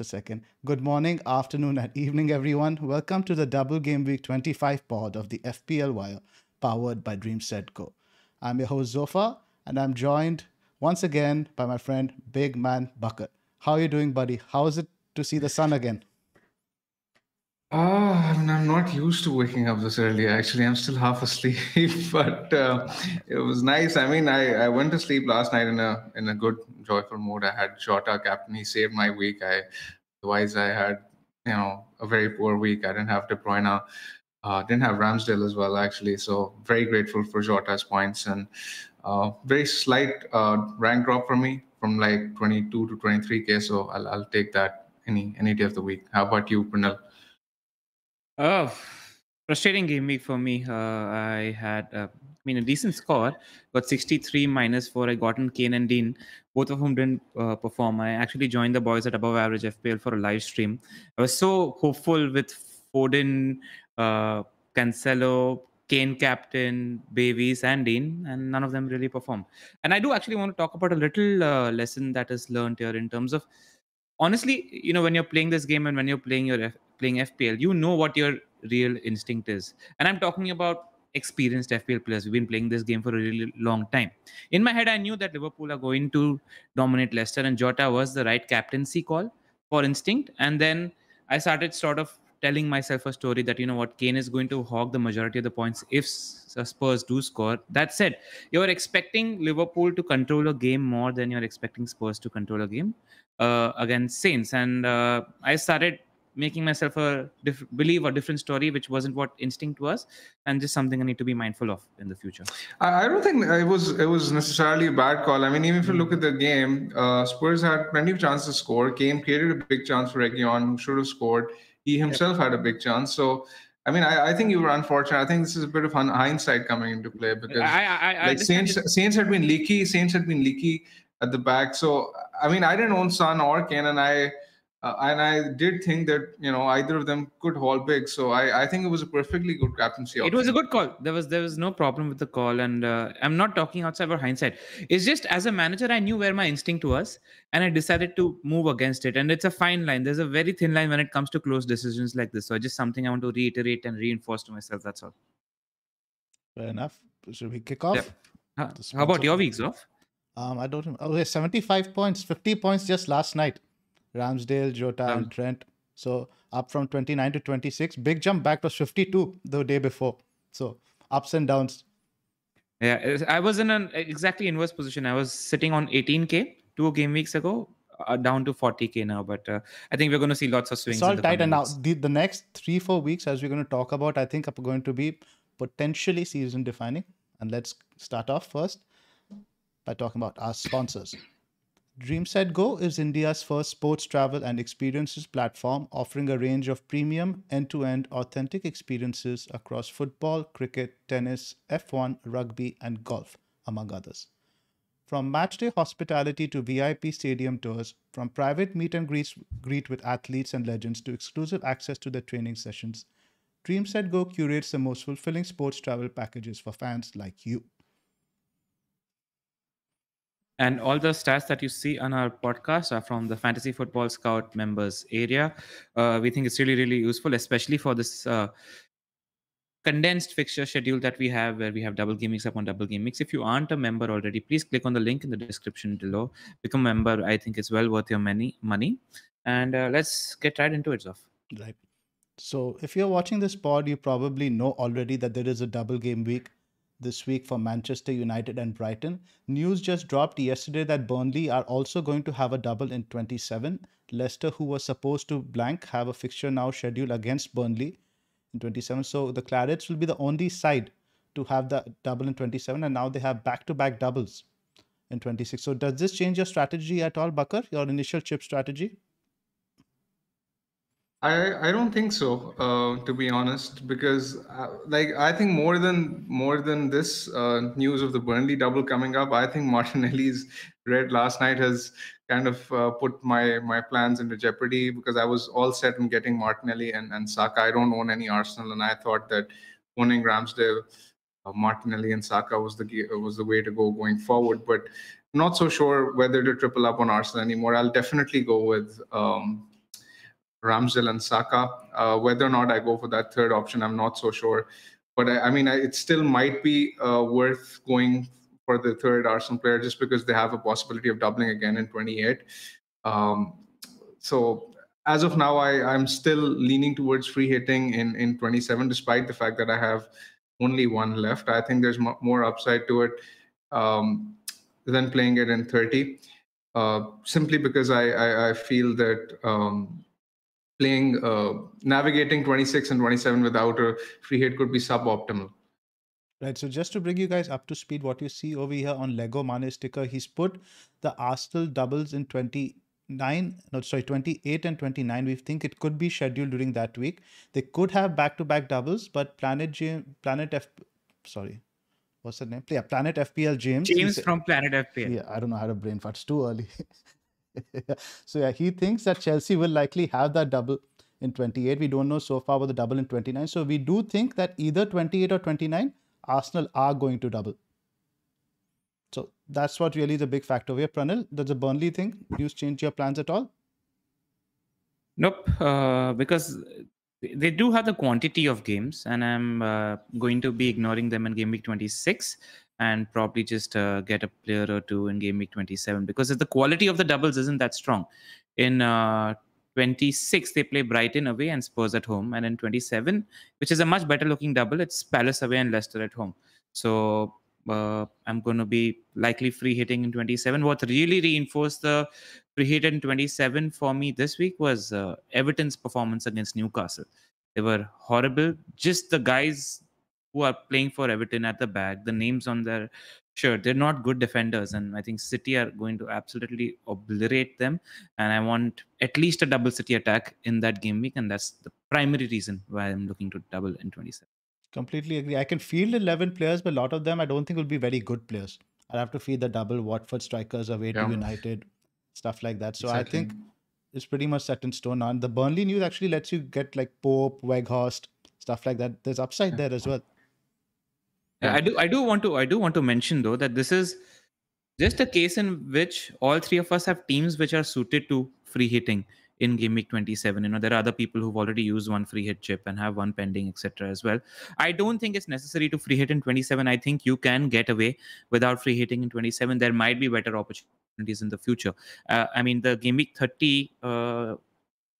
a second. Good morning, afternoon, and evening, everyone. Welcome to the Double Game Week 25 pod of the FPL Wire, powered by DreamSetGo. I'm your host, Zophar, and I'm joined once again by my friend, Big Man Bakar. How are you doing, buddy? How is it to see the sun again? Oh, I mean, I'm not used to waking up this early. Actually, I'm still half asleep, but uh, it was nice. I mean, I, I went to sleep last night in a in a good, joyful mood. I had Jota captain. He saved my week. I otherwise I had you know a very poor week. I didn't have De Bruyne. Uh, didn't have Ramsdale as well, actually. So very grateful for Jota's points and uh, very slight uh, rank drop for me from like 22 to 23k. So I'll, I'll take that any any day of the week. How about you, Pranil? Oh, frustrating game week for me. Uh, I had, uh, I mean, a decent score. Got 63 minus 4. I got in Kane and Digne, both of whom didn't uh, perform. I actually joined the boys at above average FPL for a live stream. I was so hopeful with Foden, uh, Cancelo, Kane captain, Babies, and Digne, and none of them really performed. And I do actually want to talk about a little uh, lesson that is learned here in terms of honestly, you know, when you're playing this game and when you're playing your playing FPL, you know what your real instinct is. And I'm talking about experienced FPL players. We've been playing this game for a really long time. In my head, I knew that Liverpool are going to dominate Leicester, and Jota was the right captaincy call for instinct. And then I started sort of telling myself a story that you know what Kane is going to hog the majority of the points if Spurs do score. That said, you're expecting Liverpool to control a game more than you're expecting Spurs to control a game uh, against Saints, and uh, I started making myself a diff- believe a different story which wasn't what instinct was and just something i need to be mindful of in the future i, I don't think it was it was necessarily a bad call i mean even if you look at the game uh, spurs had plenty of chances to score Kane created a big chance for Reguilon who should have scored he himself yep. had a big chance so I mean, I, I, think you were unfortunate. I think this is a bit of hindsight coming into play because I, I, like Saints, Saints had been leaky. Saints had been leaky at the back. So I mean, I didn't own Son or Kane, and I uh, and I did think that you know either of them could haul big. So I, I think it was a perfectly good captaincy. Option. It was a good call. There was there was no problem with the call, and uh, I'm not talking outside of hindsight. It's just as a manager, I knew where my instinct was, and I decided to move against it. And it's a fine line. There's a very thin line when it comes to close decisions like this. So just something I want to reiterate and reinforce to myself. That's all. Fair enough. Should we kick off? Yeah. how about your weeks off? Um, I don't know. Oh, yeah, 75 points, 50 points just last night. Ramsdale, Jota, and Trent. So up from 29 to 26. Big jump back was 52 the day before. So ups and downs. Yeah, I was in an exactly inverse position. I was sitting on 18k two game weeks ago, uh, down to 40k now. But uh, I think we're going to see lots of swings. It's all tight. And now the, the next three, four weeks, as we're going to talk about, I think are going to be potentially season defining. And let's start off first by talking about our sponsors. DreamSetGo is India's first sports travel and experiences platform offering a range of premium, end to end, authentic experiences across football, cricket, tennis, F1, rugby, and golf, among others. From matchday hospitality to VIP stadium tours, from private meet and greet, greet with athletes and legends to exclusive access to their training sessions, DreamSetGo curates the most fulfilling sports travel packages for fans like you. And all the stats that you see on our podcast are from the Fantasy Football Scout members area. Uh, we think it's really, really useful, especially for this uh, condensed fixture schedule that we have, where we have double game up on double game. If you aren't a member already, please click on the link in the description below. Become a member. I think it's well worth your money. Money. And uh, let's get right into it, Zof. Right. So, if you're watching this pod, you probably know already that there is a double game week this week for Manchester United and Brighton. News just dropped yesterday that Burnley are also going to have a double in 27. Leicester, who was supposed to blank, have a fixture now scheduled against Burnley in 27. So the Clarets will be the only side to have the double in 27, and now they have back to back doubles in 26. So does this change your strategy at all, Bakar? Your initial chip strategy? I, I don't think so, uh, to be honest, because uh, like I think more than more than this uh, news of the Burnley double coming up, I think Martinelli's red last night has kind of uh, put my my plans into jeopardy because I was all set on getting Martinelli and, and Saka. I don't own any Arsenal, and I thought that owning Ramsdale, uh, Martinelli, and Saka was the was the way to go going forward. But not so sure whether to triple up on Arsenal anymore. I'll definitely go with. Um, Ramsdale and Saka. Uh, whether or not I go for that third option, I'm not so sure. But I, I mean, I, it still might be uh, worth going for the third Arsenal player just because they have a possibility of doubling again in 28. Um, so as of now, I, I'm still leaning towards free hitting in, in 27, despite the fact that I have only one left. I think there's more upside to it um, than playing it in 30, uh, simply because I, I, I feel that um, playing, uh, navigating 26 and 27 without a free hit could be suboptimal. Right. So just to bring you guys up to speed, what you see over here on Lego Mane sticker, he's put the Arsenal doubles in 29, no, sorry, 28 and 29. We think it could be scheduled during that week. They could have back-to-back doubles, but Planet J, Planet F, sorry, what's the name? Yeah, Planet FPL James. James from Planet FPL. Yeah, I don't know how to brain fart. It's too early. so yeah, he thinks that Chelsea will likely have that double in 28. We don't know so far about the double in 29. So we do think that either 28 or 29 Arsenal are going to double. So that's what really is a big factor here. Pranil, does the Burnley thing, do you change your plans at all? Nope, uh, because they do have the quantity of games, and I'm uh, going to be ignoring them in game week 26 and probably just uh, get a player or two in game week 27 because the quality of the doubles isn't that strong. In uh, 26 they play brighton away and spurs at home and in 27 which is a much better looking double it's palace away and leicester at home. So uh, i'm going to be likely free hitting in 27 what really reinforced the free hit in 27 for me this week was uh, everton's performance against newcastle. They were horrible. Just the guys who are playing for everton at the back the names on their Sure, they're not good defenders, and I think City are going to absolutely obliterate them. And I want at least a double City attack in that game week, and that's the primary reason why I'm looking to double in 27. Completely agree. I can field 11 players, but a lot of them I don't think will be very good players. I'll have to feed the double Watford strikers away yeah. to United, stuff like that. So exactly. I think it's pretty much set in stone. And the Burnley news actually lets you get like Pope, Weghorst, stuff like that. There's upside yeah. there as well. I do I do want to I do want to mention though that this is just a case in which all three of us have teams which are suited to free hitting in game week 27 you know there are other people who've already used one free hit chip and have one pending etc as well. I don't think it's necessary to free hit in 27 i think you can get away without free hitting in 27 there might be better opportunities in the future. Uh, i mean the game week 30 uh,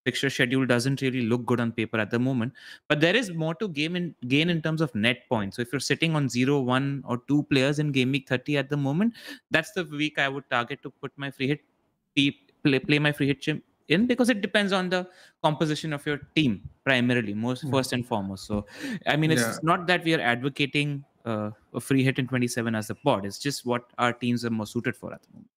fixture schedule doesn't really look good on paper at the moment. But there is more to game in gain in terms of net points. So if you're sitting on zero, one, or two players in game week 30 at the moment, that's the week I would target to put my free hit play, play my free hit chip in because it depends on the composition of your team primarily, most mm-hmm. first and foremost. So I mean, it's yeah. not that we are advocating uh, a free hit in 27 as a pod. It's just what our teams are more suited for at the moment.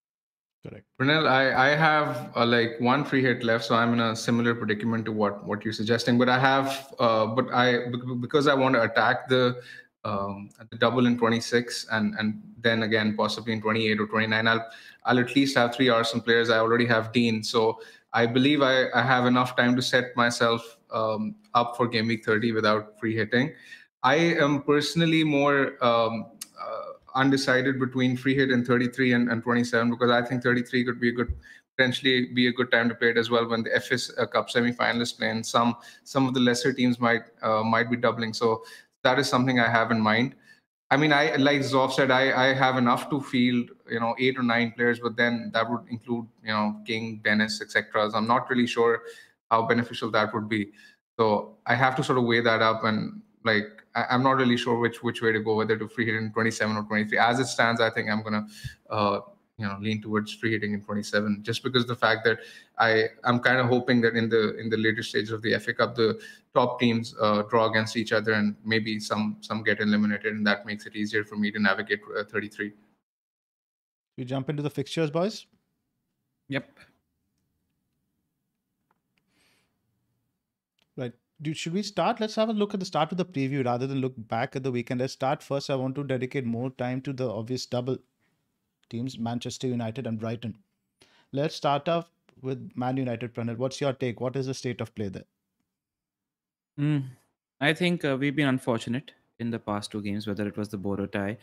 Correct. Pranil, I, I have uh, like one free hit left, so I'm in a similar predicament to what what you're suggesting. But I have, uh, but I because I want to attack the um, the double in 26 and and then again possibly in 28 or 29. I'll I'll at least have three Arsenal players. I already have Digne, so I believe I, I have enough time to set myself um, up for game week 30 without free hitting. I am personally more um, undecided between free hit and 33 and, and 27 because I think 33 could be a good potentially be a good time to play it as well when the FA Cup semi-finalists play and some some of the lesser teams might uh, might be doubling. So that is something I have in mind. I mean, I like Zoff said, I I have enough to field you know eight or nine players, but then that would include you know King, Dennis, etc. So I'm not really sure how beneficial that would be. So I have to sort of weigh that up and like I, am not really sure which which way to go, whether to free hit in 27 or 23. As it stands, I think I'm gonna uh, you know lean towards free hitting in 27, just because the fact that I I'm kind of hoping that in the in the later stages of the FA Cup, the top teams uh, draw against each other and maybe some some get eliminated, and that makes it easier for me to navigate uh, 33. We jump into the fixtures, boys. Yep. Do, should we start? Let's have a look at the start with the preview rather than look back at the weekend. Let's start first. I want to dedicate more time to the obvious double teams, Manchester United and Brighton. Let's start off with Man United, Pranil. What's your take? What is the state of play there? Mm, I think uh, we've been unfortunate in the past two games, whether it was the Boro tie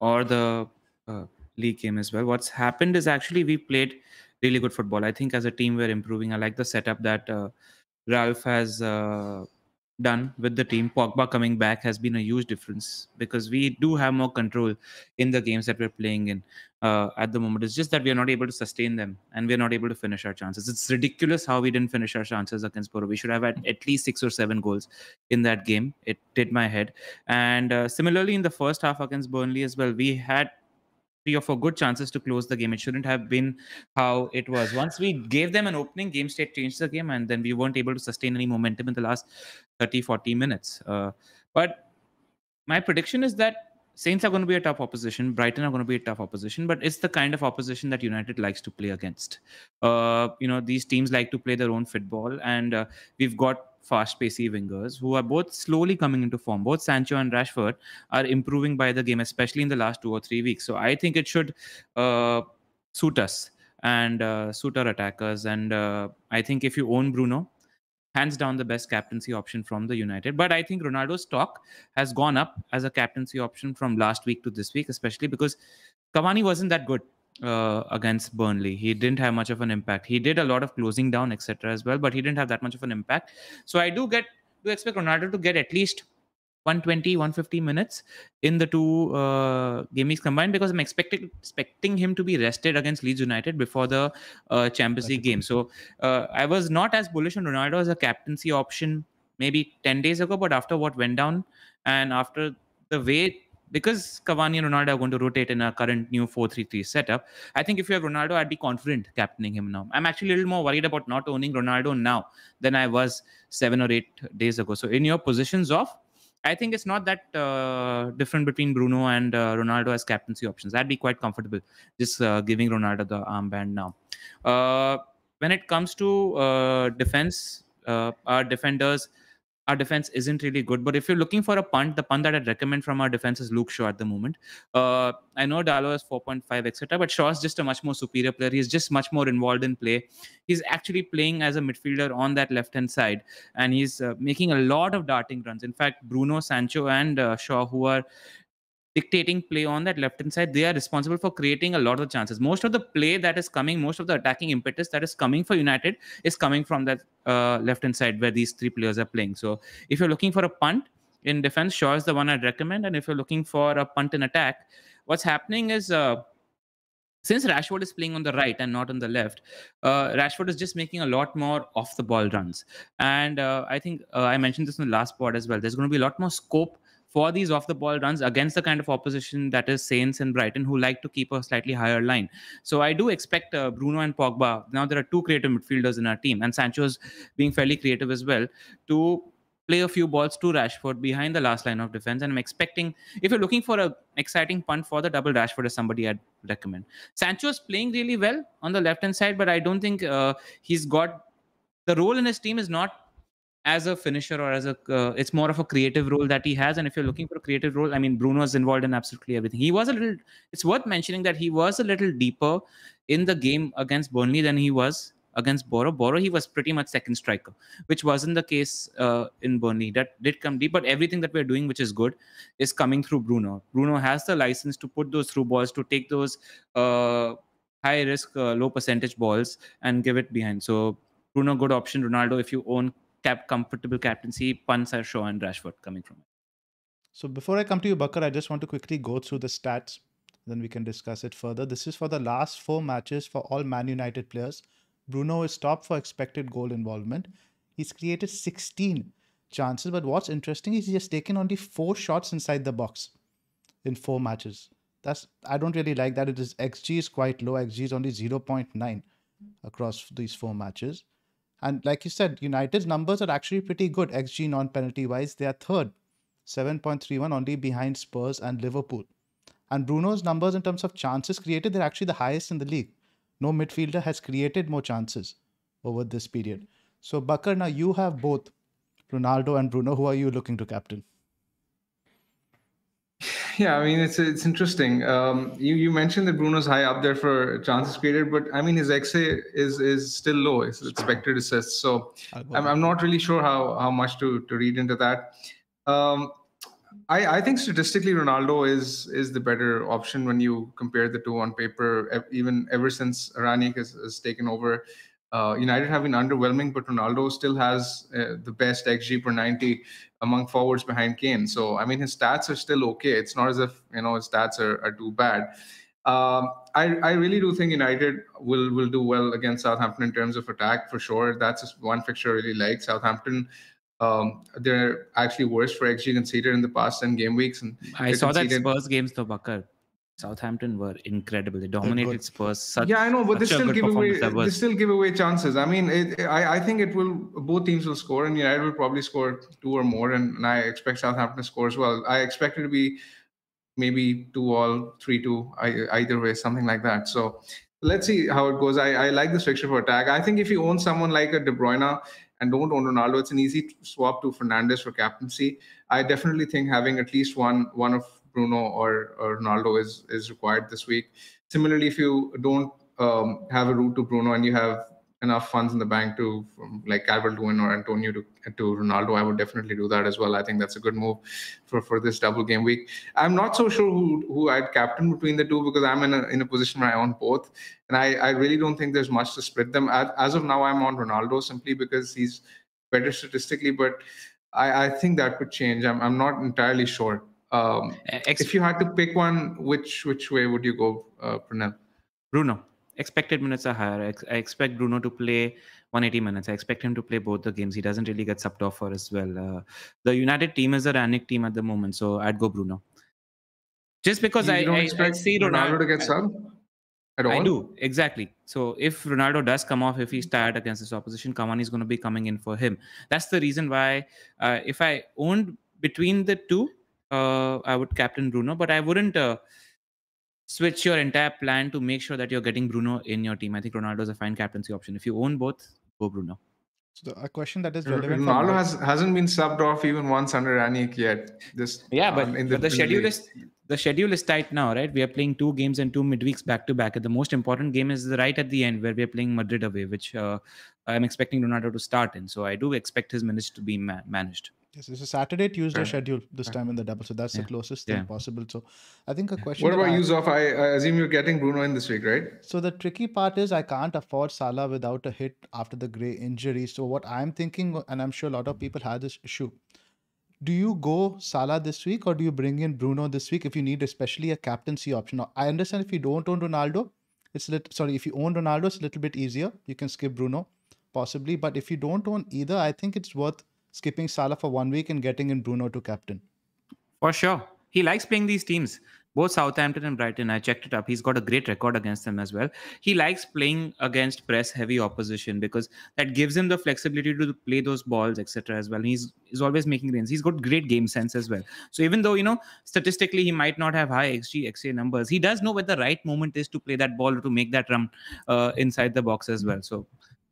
or the uh, league game as well. What's happened is actually we played really good football. I think as a team we're improving. I like the setup that uh, Ralf has uh, done with the team. Pogba coming back has been a huge difference because we do have more control in the games that we're playing in uh, at the moment. It's just that we are not able to sustain them and we're not able to finish our chances. It's ridiculous how we didn't finish our chances against Boro. We should have had at least six or seven goals in that game. It did my head. And uh, similarly, in the first half against Burnley as well, we had three or four good chances to close the game. It shouldn't have been how it was. Once we gave them an opening, game state changed the game, and then we weren't able to sustain any momentum in the last 30, 40 minutes. Uh, but my prediction is that Saints are going to be a tough opposition. Brighton are going to be a tough opposition, but it's the kind of opposition that United likes to play against. Uh, you know, these teams like to play their own football, and uh, we've got fast pacey wingers who are both slowly coming into form. Both Sancho and Rashford are improving by the game, especially in the last two or three weeks. So I think it should uh, suit us and uh, suit our attackers. And uh, I think if you own Bruno, hands down the best captaincy option from the United. But I think Ronaldo's stock has gone up as a captaincy option from last week to this week, especially because Cavani wasn't that good uh, against Burnley. He didn't have much of an impact. He did a lot of closing down, etc. as well, but he didn't have that much of an impact. So I do get do expect Ronaldo to get at least 120, 150 minutes in the two uh, games combined because I'm expecting expecting him to be rested against Leeds United before the uh, Champions League game. So uh, I was not as bullish on Ronaldo as a captaincy option maybe 10 days ago, but after what went down and after the way because Cavani and Ronaldo are going to rotate in a current new 4-3-3 setup, I think if you have Ronaldo, I'd be confident captaining him now. I'm actually a little more worried about not owning Ronaldo now than I was seven or eight days ago. So in your positions of, I think it's not that uh, different between Bruno and uh, Ronaldo as captaincy options. I'd be quite comfortable just uh, giving Ronaldo the armband now. Uh, when it comes to uh, defense, uh, our defenders our defense isn't really good. But if you're looking for a punt, the punt that I'd recommend from our defense is Luke Shaw at the moment. Uh, I know Dalot is 4.5, etc., but Shaw is just a much more superior player. He's just much more involved in play. He's actually playing as a midfielder on that left hand side, and he's uh, making a lot of darting runs. In fact, Bruno, Sancho, and uh, Shaw, who are dictating play on that left hand side, they are responsible for creating a lot of chances. Most of the play that is coming, most of the attacking impetus that is coming for United is coming from that uh, left hand side where these three players are playing. So if you're looking for a punt in defense, Shaw is the one I'd recommend. And if you're looking for a punt in attack, what's happening is. Uh, since Rashford is playing on the right and not on the left, uh, Rashford is just making a lot more off the ball runs. And uh, I think uh, I mentioned this in the last pod as well. There's going to be a lot more scope for these off the ball runs against the kind of opposition that is Saints and Brighton, who like to keep a slightly higher line. So I do expect uh, Bruno and Pogba. Now there are two creative midfielders in our team, and Sancho's being fairly creative as well to play a few balls to Rashford behind the last line of defense. And I'm expecting, if you're looking for a exciting punt for the double, Rashford is somebody I'd recommend. Sancho's playing really well on the left hand side, but I don't think uh, he's got the role in his team is not as a finisher or as a uh, it's more of a creative role that he has. And if you're looking for a creative role i mean bruno is involved in absolutely everything. He was a little it's worth mentioning that he was a little deeper in the game against burnley than he was against boro. Boro he was pretty much second striker which wasn't the case uh, in burnley. That did come deep but everything that we're doing which is good is coming through bruno. Bruno has the license to put those through balls to take those uh, high risk uh, low percentage balls and give it behind. So bruno good option. Ronaldo if you own cap comfortable captaincy, punts are Shaw and Rashford coming from it. So before I come to you, Bakar, I just want to quickly go through the stats. Then we can discuss it further. This is for the last four matches for all Man United players. Bruno is top for expected goal involvement. He's created 16 chances, but what's interesting is he has taken only four shots inside the box in four matches. That's I don't really like that. It is XG is quite low. XG is only 0.9 across these four matches. And like you said, United's numbers are actually pretty good XG non penalty wise. They are third, 7.31, only behind Spurs and Liverpool. And Bruno's numbers in terms of chances created, they're actually the highest in the league. No midfielder has created more chances over this period. So, Bakar, now you have both Ronaldo and Bruno. Who are you looking to captain? Yeah, I mean it's it's interesting. Um, you you mentioned that Bruno's high up there for chances created, but I mean his XA is is still low. It's expected assists, so I'm, I'm not really sure how how much to to read into that. Um, I I think statistically Ronaldo is is the better option when you compare the two on paper. Even ever since Rangnick has, has taken over, Uh, United have been underwhelming, but Ronaldo still has uh, the best xG per 90 among forwards behind Kane. So I mean, his stats are still okay. It's not as if you know his stats are, are too bad. Um, I, I really do think United will will do well against Southampton in terms of attack for sure. That's one fixture I really like. Southampton um, they're actually worse for XG conceded in the past 10 game weeks. And I saw conceded... that Spurs games though, Bakar. Southampton were incredible. They dominated Spurs. Such, yeah, I know, but they still give away. They still give away chances. I mean, it, I, I think it will. Both teams will score, and United will probably score two or more, and, and I expect Southampton to score as well. I expect it to be maybe two all, three two, either way, something like that. So let's see how it goes. I, I like this fixture for attack. I think if you own someone like a De Bruyne and don't own Ronaldo, it's an easy swap to Fernandes for captaincy. I definitely think having at least one one of Bruno or, or Ronaldo is is required this week. Similarly, if you don't um, have a route to Bruno and you have enough funds in the bank to like Calvert-Lewin or Antonio to to Ronaldo, I would definitely do that as well. I think that's a good move for for this double game week. I'm not so sure who who I'd captain between the two because I'm in a in a position where I own both, and I I really don't think there's much to split them. As, as of now, I'm on Ronaldo simply because he's better statistically, but I I think that could change. I'm I'm not entirely sure. Um, Ex- if you had to pick one, which which way would you go, uh? Bruno expected minutes are higher. I, expect Bruno to play 180 minutes. I expect him to play both the games. He doesn't really get subbed off for as well. Uh, the United team is a Rangnick team at the moment, so I'd go Bruno. Just because you I, don't I, expect I see Ronaldo, Ronaldo to get subbed at all. I do exactly. So if Ronaldo does come off, if he's tired against this opposition, Cavani is going to be coming in for him. That's the reason why uh, if I owned between the two, uh, I would captain Bruno, but I wouldn't uh, switch your entire plan to make sure that you're getting Bruno in your team. I think Ronaldo is a fine captaincy option. If you own both, go Bruno. So a question that is relevant. Ronaldo has hasn't been subbed off even once under Rangnick yet. This yeah, but, um, the, but the schedule the is the schedule is tight now, right? We are playing two games and two midweeks back to back. And the most important game is the right at the end where we are playing Madrid away, which uh, I'm expecting Ronaldo to start in. So I do expect his minutes to be ma- managed. Yes, it's a Saturday Tuesday schedule this time in the double, so that's yeah. the closest thing yeah. possible. So, I think a question. What about Zoff? I, I assume you're getting Bruno in this week, right? So the tricky part is I can't afford Salah without a hit after the Gray injury. So what I'm thinking, and I'm sure a lot of people have this issue. Do you go Salah this week, or do you bring in Bruno this week if you need, especially a captaincy option? Now, I understand if you don't own Ronaldo, it's a little, sorry if you own Ronaldo, it's a little bit easier. You can skip Bruno, possibly, but if you don't own either, I think it's worth skipping Salah for one week and getting in Bruno to captain. For sure. He likes playing these teams, both Southampton and Brighton. I checked it up. He's got a great record against them as well. He likes playing against press heavy opposition because that gives him the flexibility to play those balls, etc. as well. He's, he's always making runs. He's got great game sense as well. So even though, you know, statistically he might not have high XG, XA numbers, he does know where the right moment is to play that ball to make that run uh, inside the box as well. So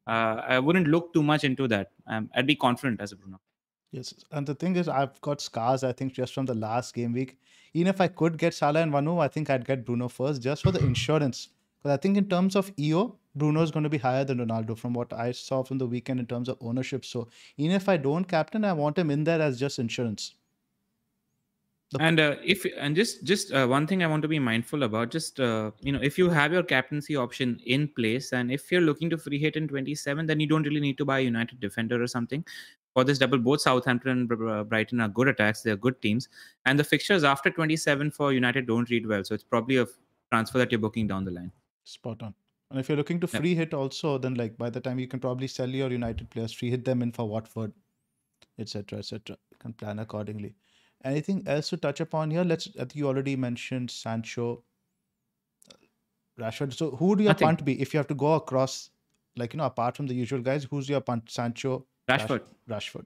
uh, I wouldn't look too much into that. Um, I'd be confident as a Bruno. Yes, and the thing is, I've got scars. I think just from the last game week. Even if I could get Salah and Vanu, I think I'd get Bruno first, just for the insurance. Because I think in terms of EO, Bruno is going to be higher than Ronaldo from what I saw from the weekend in terms of ownership. So even if I don't captain, I want him in there as just insurance and uh, if and just just uh, one thing i want to be mindful about just uh, you know if you have your captaincy option in place and if you're looking to free hit in 27 then you don't really need to buy a united defender or something. For this double both southampton and brighton are good attacks they're good teams. And the fixtures after 27 for united don't read well so it's probably a transfer that you're booking down the line. Spot on. And if you're looking to free hit also then like by the time you can probably sell your united players free hit them in for watford etc etc you can plan accordingly Anything else to touch upon here? Let's. I think you already mentioned Sancho, Rashford. So who do your punt be if you have to go across, like you know, apart from the usual guys? Who's your punt? Sancho, Rashford, Rashford,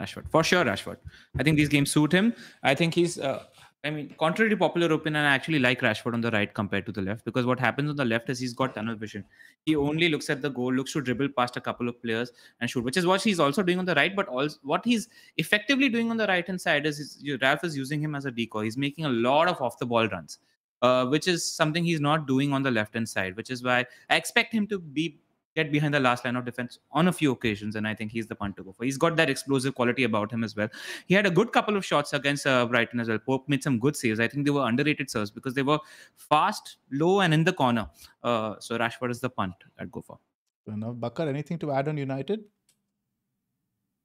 Rashford for sure. Rashford. I think these games suit him. I think he's. Uh, I mean, contrary to popular opinion, I actually like Rashford on the right compared to the left because what happens on the left is he's got tunnel vision. He only looks at the goal, looks to dribble past a couple of players and shoot, which is what he's also doing on the right. But also, what he's effectively doing on the right hand side is Ralf is using him as a decoy. He's making a lot of off the ball runs, uh, which is something he's not doing on the left hand side, which is why I expect him to be get behind the last line of defense on a few occasions, and I think he's the punt to go for. He's got that explosive quality about him as well. He had a good couple of shots against uh, Brighton as well. Pope made some good saves. I think they were underrated serves because they were fast, low, and in the corner. Uh, so Rashford is the punt I'd go for. Fair enough. Bakar, anything to add on United?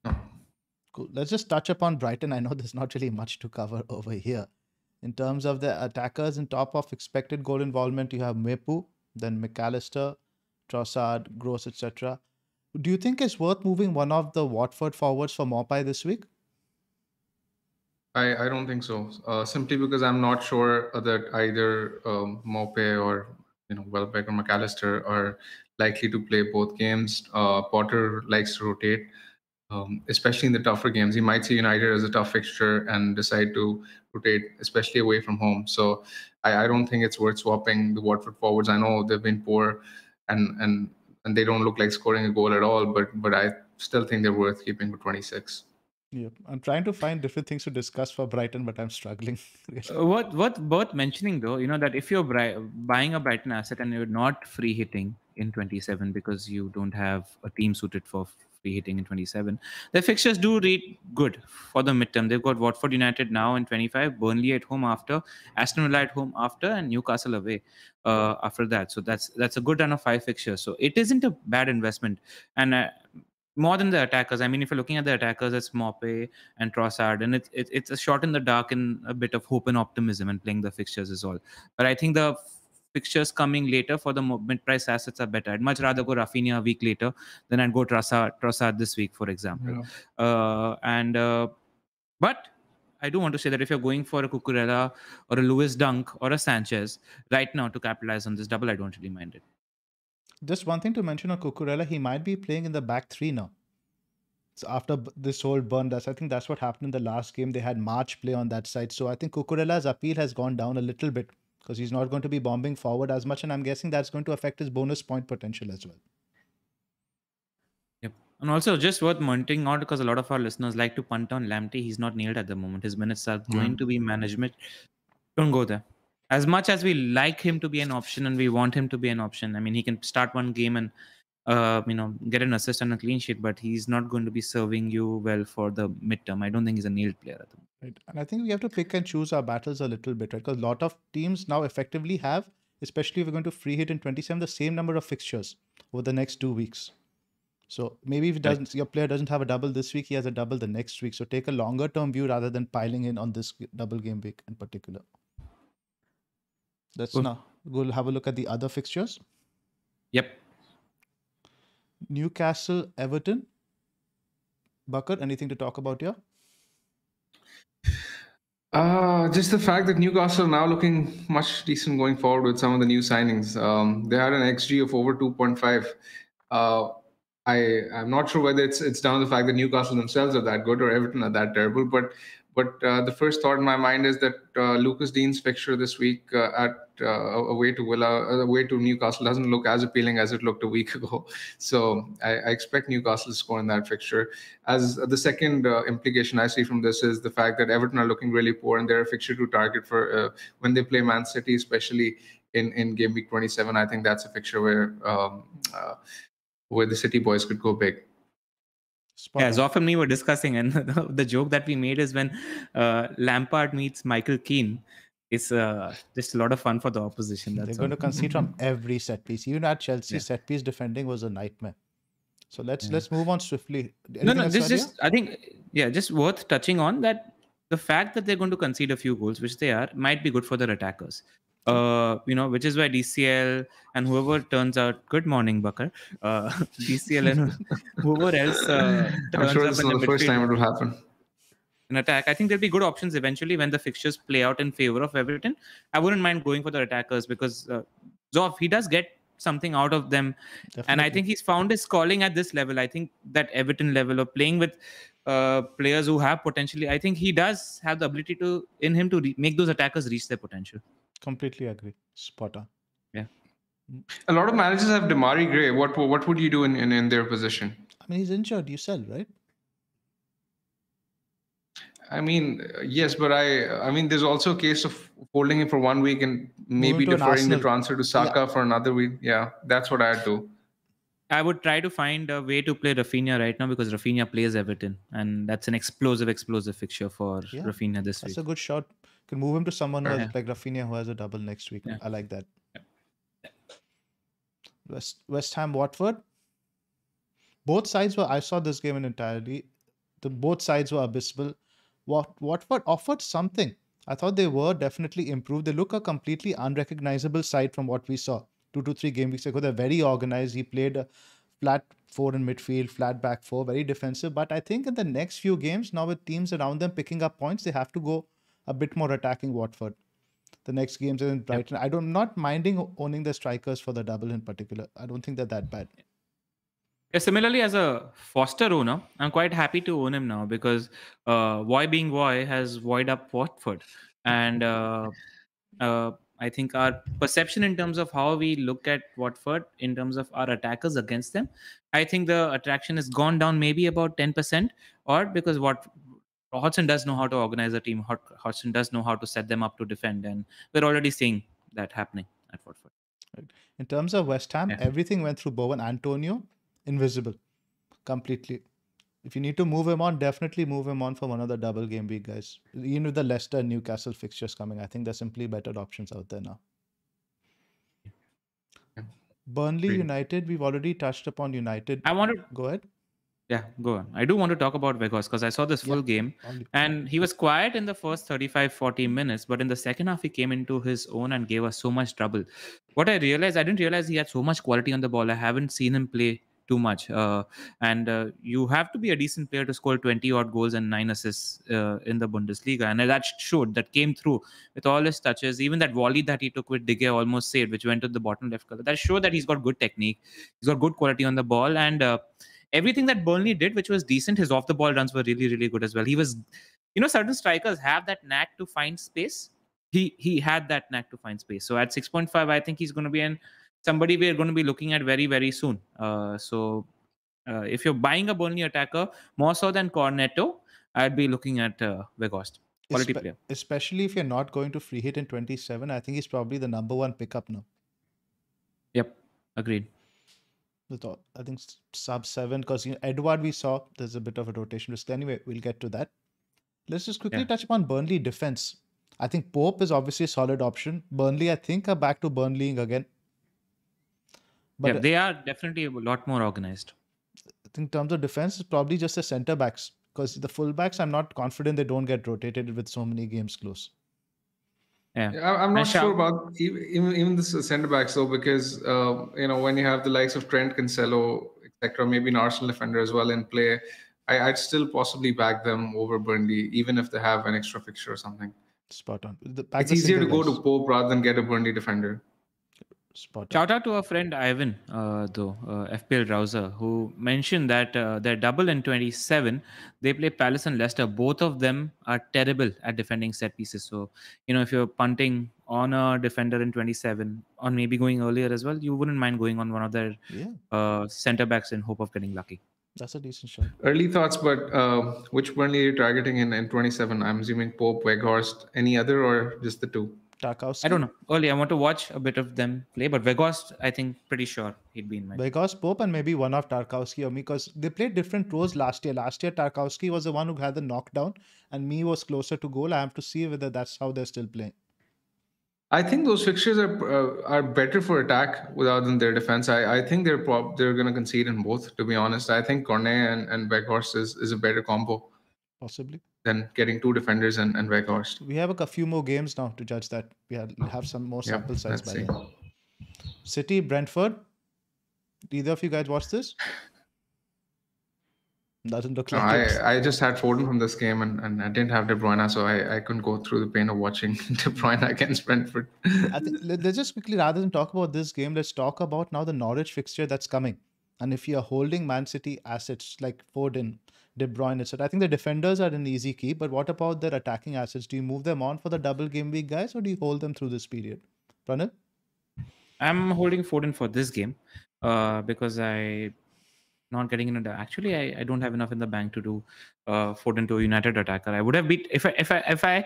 No. Cool. Let's just touch upon Brighton. I know there's not really much to cover over here. In terms of the attackers, in top of expected goal involvement, you have Maupay, then Mac Allister, Trossard, Gross, etc. Do you think it's worth moving one of the Watford forwards for Maupay this week? I, I don't think so. Uh, simply because I'm not sure that either um, Maupay or you know Welbeck or Mac Allister are likely to play both games. Uh, Potter likes to rotate, um, especially in the tougher games. He might see United as a tough fixture and decide to rotate, especially away from home. So I, I don't think it's worth swapping the Watford forwards. I know they've been poor, and and and they don't look like scoring a goal at all. But but I still think they're worth keeping for 26. Yeah, I'm trying to find different things to discuss for Brighton, but I'm struggling. Uh, what what worth mentioning though, you know that if you're bri- buying a Brighton asset and you're not free hitting in 27 because you don't have a team suited for free hitting in 27, the fixtures do read good for the midterm. They've got Watford United now in 25, Burnley at home after, Aston Villa at home after, and Newcastle away uh, after that. So that's that's a good run of five fixtures. So it isn't a bad investment. And uh, more than the attackers. I mean, if you're looking at the attackers, it's Maupay and Trossard, and it's it, it's a shot in the dark and a bit of hope and optimism and playing the fixtures is all. But I think the fixtures coming later for the mid-price assets are better. I'd much rather go Raphinha a week later than I'd go Trossard, Trossard this week, for example. Yeah. Uh, and uh, but I do want to say that if you're going for a Cucurella or a Lewis Dunk or a Sanchez right now to capitalize on this double, I don't really mind it. Just one thing to mention on Cucurella, he might be playing in the back three now. So after this whole burn that's I think that's what happened in the last game. They had March play on that side. So I think Cucurella's appeal has gone down a little bit because he's not going to be bombing forward as much. And I'm guessing that's going to affect his bonus point potential as well. Yep. And also just worth pointing out because a lot of our listeners like to punt on Lamptey. He's not nailed at the moment. His minutes are going mm. to be management. Don't go there as much as we like him to be an option and we want him to be an option, I mean, he can start one game and uh, you know get an assist and a clean sheet, but he's not going to be serving you well for the midterm. I don't think he's a nailed player at the moment. Right, and I think we have to pick and choose our battles a little bit, right? Because a lot of teams now effectively have, especially if we're going to free hit in 27, the same number of fixtures over the next two weeks. So maybe if doesn't right. your player doesn't have a double this week, he has a double the next week. So take a longer term view rather than piling in on this double game week in particular. Let's now go have a look at the other fixtures. Yep. Newcastle, Everton. Bakar, anything to talk about here? Uh, just the fact that Newcastle are now looking much decent going forward with some of the new signings. Um, they had an XG of over 2.5. Uh, I I'm not sure whether it's it's down to the fact that Newcastle themselves are that good or Everton are that terrible, but but uh, the first thought in my mind is that uh, Lucas Digne's fixture this week uh, at uh, away to Villa, uh, away to Newcastle doesn't look as appealing as it looked a week ago. So I, I expect Newcastle to score in that fixture. As the second uh, implication I see from this is the fact that Everton are looking really poor and they're a fixture to target for when they play Man City, especially in in game week 27. I think that's a fixture where um, where the City boys could go big. Spot yeah, Zoff and me were discussing, and the joke that we made is when uh, Lampard meets Michael Keane, it's uh, just a lot of fun for the opposition. They're going to concede from every set piece. Even at Chelsea, yeah. set piece defending was a nightmare. So let's yeah. let's move on swiftly. Anything no, no, this just I think yeah, just worth touching on that the fact that they're going to concede a few goals, which they are, might be good for their attackers uh, you know, which is why DCL and whoever turns out, good morning, Bakar, uh, DCL and whoever else. Uh, I'm sure this is the first time it will happen. An attack. I think there'll be good options eventually when the fixtures play out in favor of Everton. I wouldn't mind going for the attackers because uh, Zoff, he does get something out of them. Definitely. And I think he's found his calling at this level. I think that Everton level of playing with uh, players who have potentially, I think he does have the ability to in him to re- make those attackers reach their potential. Completely agree. Spot on. Yeah. Mm. A lot of managers have Demarai Gray. What what would you do in, in, in their position? I mean, he's injured. You sell, right? I mean, yes, but I I mean, there's also a case of holding him for one week and maybe deferring the transfer to Saka yeah. for another week. Yeah, that's what I'd do. I would try to find a way to play Raphinha right now because Raphinha plays Everton, and that's an explosive, explosive fixture for yeah, Raphinha this that's week. That's a good shot can move him to someone who has, uh-huh. like Raphinha who has a double next week. I like that. West West Ham Watford. both sides were. I saw this game in entirely. The both sides were abysmal. What Watford offered something. I thought they were definitely improved. They look a completely unrecognizable side from what we saw two to three game weeks ago. They're very organized. He played a flat four in midfield, flat back four, very defensive. But I think in the next few games, now with teams around them picking up points, they have to go a bit more attacking Watford. The next games in Brighton. I don't not minding owning the strikers for the double in particular. I don't think they're that bad. Yeah, similarly, as a Foster owner, I'm quite happy to own him now because uh, Voy being Voy has void up Watford. And uh, uh, I think our perception in terms of how we look at Watford in terms of our attackers against them, I think the attraction has gone down maybe about 10%, or because what Hodgson does know how to organize a team, Hodgson does know how to set them up to defend. And we're already seeing that happening at Watford. In terms of West Ham, Yeah. everything went through Bowen. Antonio, invisible completely. If you need to move him on, definitely move him on for one of the double game week guys. Even with the Leicester and Newcastle fixtures coming, I think there's simply better options out there now. Yeah. Burnley. United, we've already touched upon United. I want to, Go ahead. Yeah, go on. I do want to talk about Weghorst because I saw this Yeah. full game and he was quiet in the first 35 40 minutes but in the second half he came into his own and gave us so much trouble what i realized i didn't realize he had so much quality on the ball i haven't seen him play too much uh, and uh, you have to be a decent player to score 20 odd goals and 9 assists uh, in the bundesliga and that showed that came through with all his touches even that volley that he took with Gea almost saved which went to the bottom left corner that showed that he's got good technique he's got good quality on the ball and uh, everything that Burnley did, which was decent, his off the ball runs were really, really good as well. He was, you know, certain strikers have that knack to find space. He he had that knack to find space. So at 6.5, I think he's going to be an somebody we're going to be looking at very, very soon. Uh, so uh, if you're buying a Burnley attacker, more so than Cornetto, I'd be looking at uh, Weghorst. Quality Espe- player. Especially if you're not going to free hit in 27, I think he's probably the number one pickup now. Yep, agreed. With all, I think sub seven because you know, Edward we saw there's a bit of a rotation risk. Anyway, we'll get to that. Let's just quickly Yeah. touch upon Burnley defense. I think Pope is obviously a solid option. Burnley, I think, are back to Burnleying again. But yeah, they are definitely a lot more organized. I think in terms of defense, it's probably just the centre backs because the fullbacks, I'm not confident they don't get rotated with so many games close. Yeah. Yeah, I- I'm not Shao- sure about e- even even the centre backs though, because uh, you know when you have the likes of Trent, Cancelo, etc., maybe an Arsenal defender as well in play, I, I'd still possibly back them over Burnley, even if they have an extra fixture or something. Spot on. The, pack It's easier to go to Pope rather than get a Burnley defender. Spot on. Shout out to our friend Ivan, uh, though, uh, FPL Rouser, who mentioned that uh, their double in 27, they play Palace and Leicester. Both of them are terrible at defending set pieces. So, you know, if you're punting on a defender in 27, or maybe going earlier as well, you wouldn't mind going on one of their Yeah, uh, centre backs in hope of getting lucky. that's a decent shot. Early thoughts, but uh, which Burnley are you targeting in, in 27? I'm assuming Pope, Weghorst, any other, or just the two? Tarkowski. I don't know. Early, I want to watch a bit of them play, but Weghorst, I think, pretty sure he'd be in my. Because Pope and maybe one of Tarkowski or Mee, because they played different roles last year. Last year, Tarkowski was the one who had the knockdown, and Mee was closer to goal. I have to see whether that's how they're still playing. I think those fixtures are uh, are better for attack without than their defense. I, I think they're prob- they're going to concede in both. To be honest, I think Cornet and and Weghorst is, is a better combo Possibly. Than getting two defenders and and Weghorst. We have a few more games now to judge that. We have, have some more Yeah, sample size let's by see. then. City, Brentford. Did either of you guys watch this? Doesn't look No, like it. I, I just had Foden from this game and, and I didn't have De Bruyne, so I, I couldn't go through the pain of watching De Bruyne against Brentford. I think let- let's just quickly, rather than talk about this game, let's talk about now the Norwich fixture that's coming. And if you're holding Man City assets like Foden, De Bruyne, etc., I think the defenders are an easy key. But what about their attacking assets? Do you move them on for the double game week guys, or do you hold them through this period? Pranil? I'm holding Foden for this game uh, because I not getting the actually I, I don't have enough in the bank to do uh, Foden to a United attacker. I would have beat if I if I if I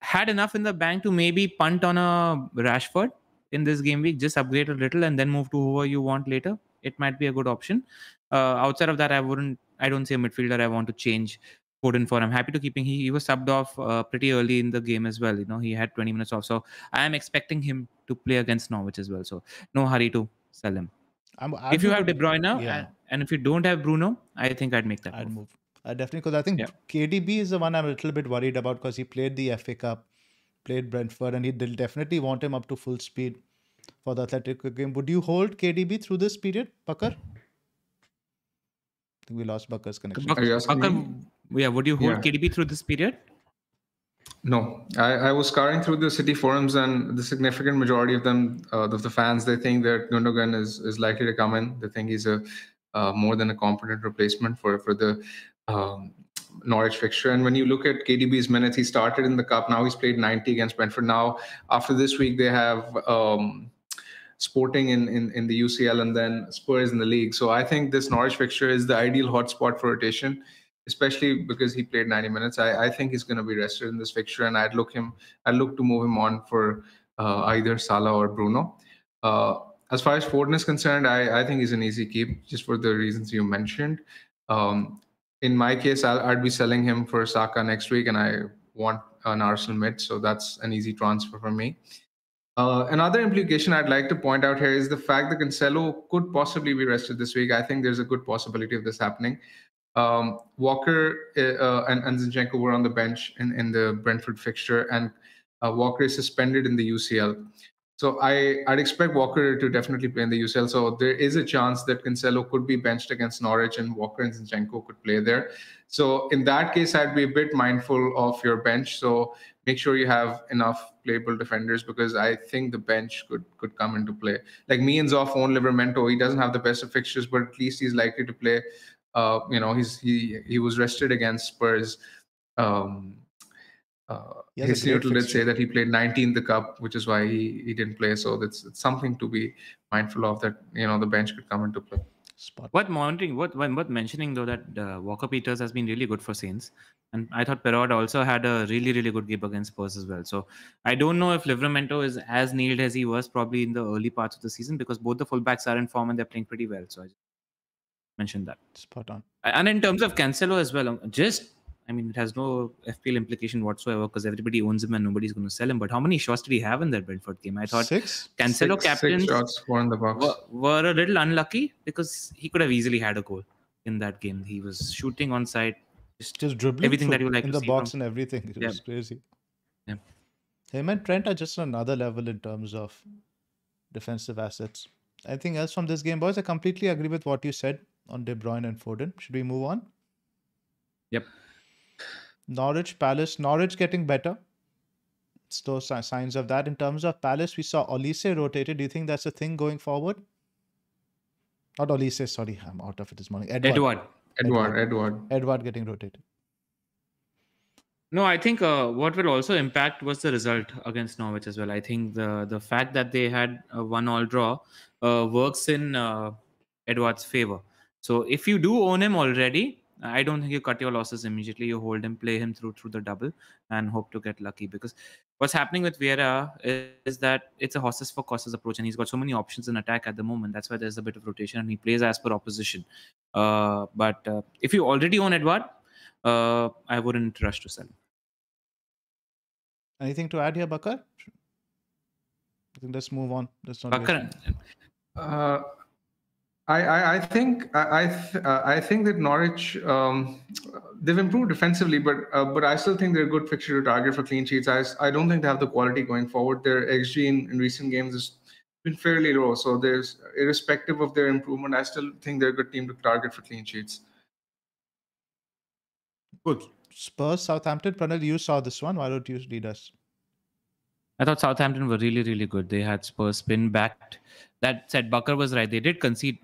had enough in the bank to maybe punt on a Rashford in this game week, just upgrade a little and then move to whoever you want later. It might be a good option. Uh, outside of that, I wouldn't. I don't see a midfielder I want to change Foden for. I'm happy to keeping. He, he was subbed off uh, pretty early in the game as well. You know, he had 20 minutes off, so I am expecting him to play against Norwich as well. So no hurry to sell him. I'm, if you have De Bruyne Yeah. and, if you don't have Bruno, I think I'd make that I'd move. move. I definitely because I think Yeah. KDB is the one I'm a little bit worried about because he played the FA Cup, played Brentford, and he will definitely want him up to full speed for the Athletic game. Would you hold KDB through this period, Bakar? I think we lost Bakar's connection. Bak- Are you asking Bakar, yeah, would you hold Yeah. KDB through this period? No, I, I was scouring through the city forums, and the significant majority of them, uh, of the fans, they think that Gundogan is, is likely to come in. They think he's a uh, more than a competent replacement for for the um, Norwich fixture. And when you look at KDB's minutes, he started in the cup. Now he's played 90 against Brentford. Now after this week, they have um, Sporting in, in in the UCL and then Spurs in the league. So I think this Norwich fixture is the ideal hotspot for rotation especially because he played 90 minutes. I, I think he's going to be rested in this fixture, and I'd look him. I'd look to move him on for uh, either Salah or Bruno. Uh, as far as Foden is concerned, I, I think he's an easy keep, just for the reasons you mentioned. Um, in my case, I'll, I'd be selling him for Saka next week, and I want an Arsenal mid, so that's an easy transfer for me. Uh, another implication I'd like to point out here is the fact that Cancelo could possibly be rested this week. I think there's a good possibility of this happening. Um, Walker uh, and, and Zinchenko were on the bench in, in the Brentford fixture, and uh, Walker is suspended in the UCL. So I, I'd expect Walker to definitely play in the UCL. So there is a chance that Cancelo could be benched against Norwich and Walker and Zinchenko could play there. So in that case, I'd be a bit mindful of your bench. So make sure you have enough playable defenders because I think the bench could could come into play. Like me and Zoff own Livramento. He doesn't have the best of fixtures, but at least he's likely to play uh, you know, he's he he was rested against Spurs. Um, uh, a History did say that he played 19 the cup, which is why he, he didn't play. So that's it's something to be mindful of. That you know the bench could come into play. Spot. What monitoring? What when what mentioning though that uh, Walker Peters has been really good for Saints, and I thought Perraud also had a really really good game against Spurs as well. So I don't know if Livramento is as nailed as he was probably in the early parts of the season because both the fullbacks are in form and they're playing pretty well. So I just mentioned that. Spot on. And in terms of Cancelo as well, um, just I mean, it has no FPL implication whatsoever because everybody owns him and nobody's going to sell him. But how many shots did he have in that Brentford game? I thought six. Cancelo Six- captains six shots, four in the box. were, were a little unlucky because he could have easily had a goal in that game. He was shooting on side. Just Just dribbling Everything that you like in to the see box from- and everything. It Yeah. was crazy. Yeah. Him and Trent are just on another level in terms of defensive assets. Anything else from this game, boys? I completely agree with what you said on De Bruyne and Foden. Should we move on? Yep. Norwich, Palace. Norwich getting better. Still si- signs of that. In terms of Palace, we saw Olise rotated. Do you think that's a thing going forward? Not Olise, sorry. I'm out of it this morning. Edouard. Edouard. Edouard, Edouard. Edouard getting rotated. No, I think uh, what will also impact was the result against Norwich as well. I think the the fact that they had a one all draw uh, works in uh, Edouard's favor. So if you do own him already, I don't think you cut your losses immediately. You hold him, play him through through the double, and hope to get lucky. Because what's happening with Vieira is, is that it's a horses for courses approach, and he's got so many options in attack at the moment. That's why there's a bit of rotation, and he plays as per opposition. Uh, but uh, if you already own Edouard, uh, I wouldn't rush to sell. him. Anything to add here, Bakar? I think let's move on. Let's not Bakar, Uh, I, I, I think I I, th- uh, I think that Norwich um, they've improved defensively, but uh, but I still think they're a good fixture to target for clean sheets. I, I don't think they have the quality going forward. Their xG in, in recent games has been fairly low, so there's irrespective of their improvement, I still think they're a good team to target for clean sheets. good. Spurs, Southampton. Pranil, you saw this one. Why don't you lead us? I thought Southampton were really, really good. They had Spurs spin backed. That said, Bakar was right. They did concede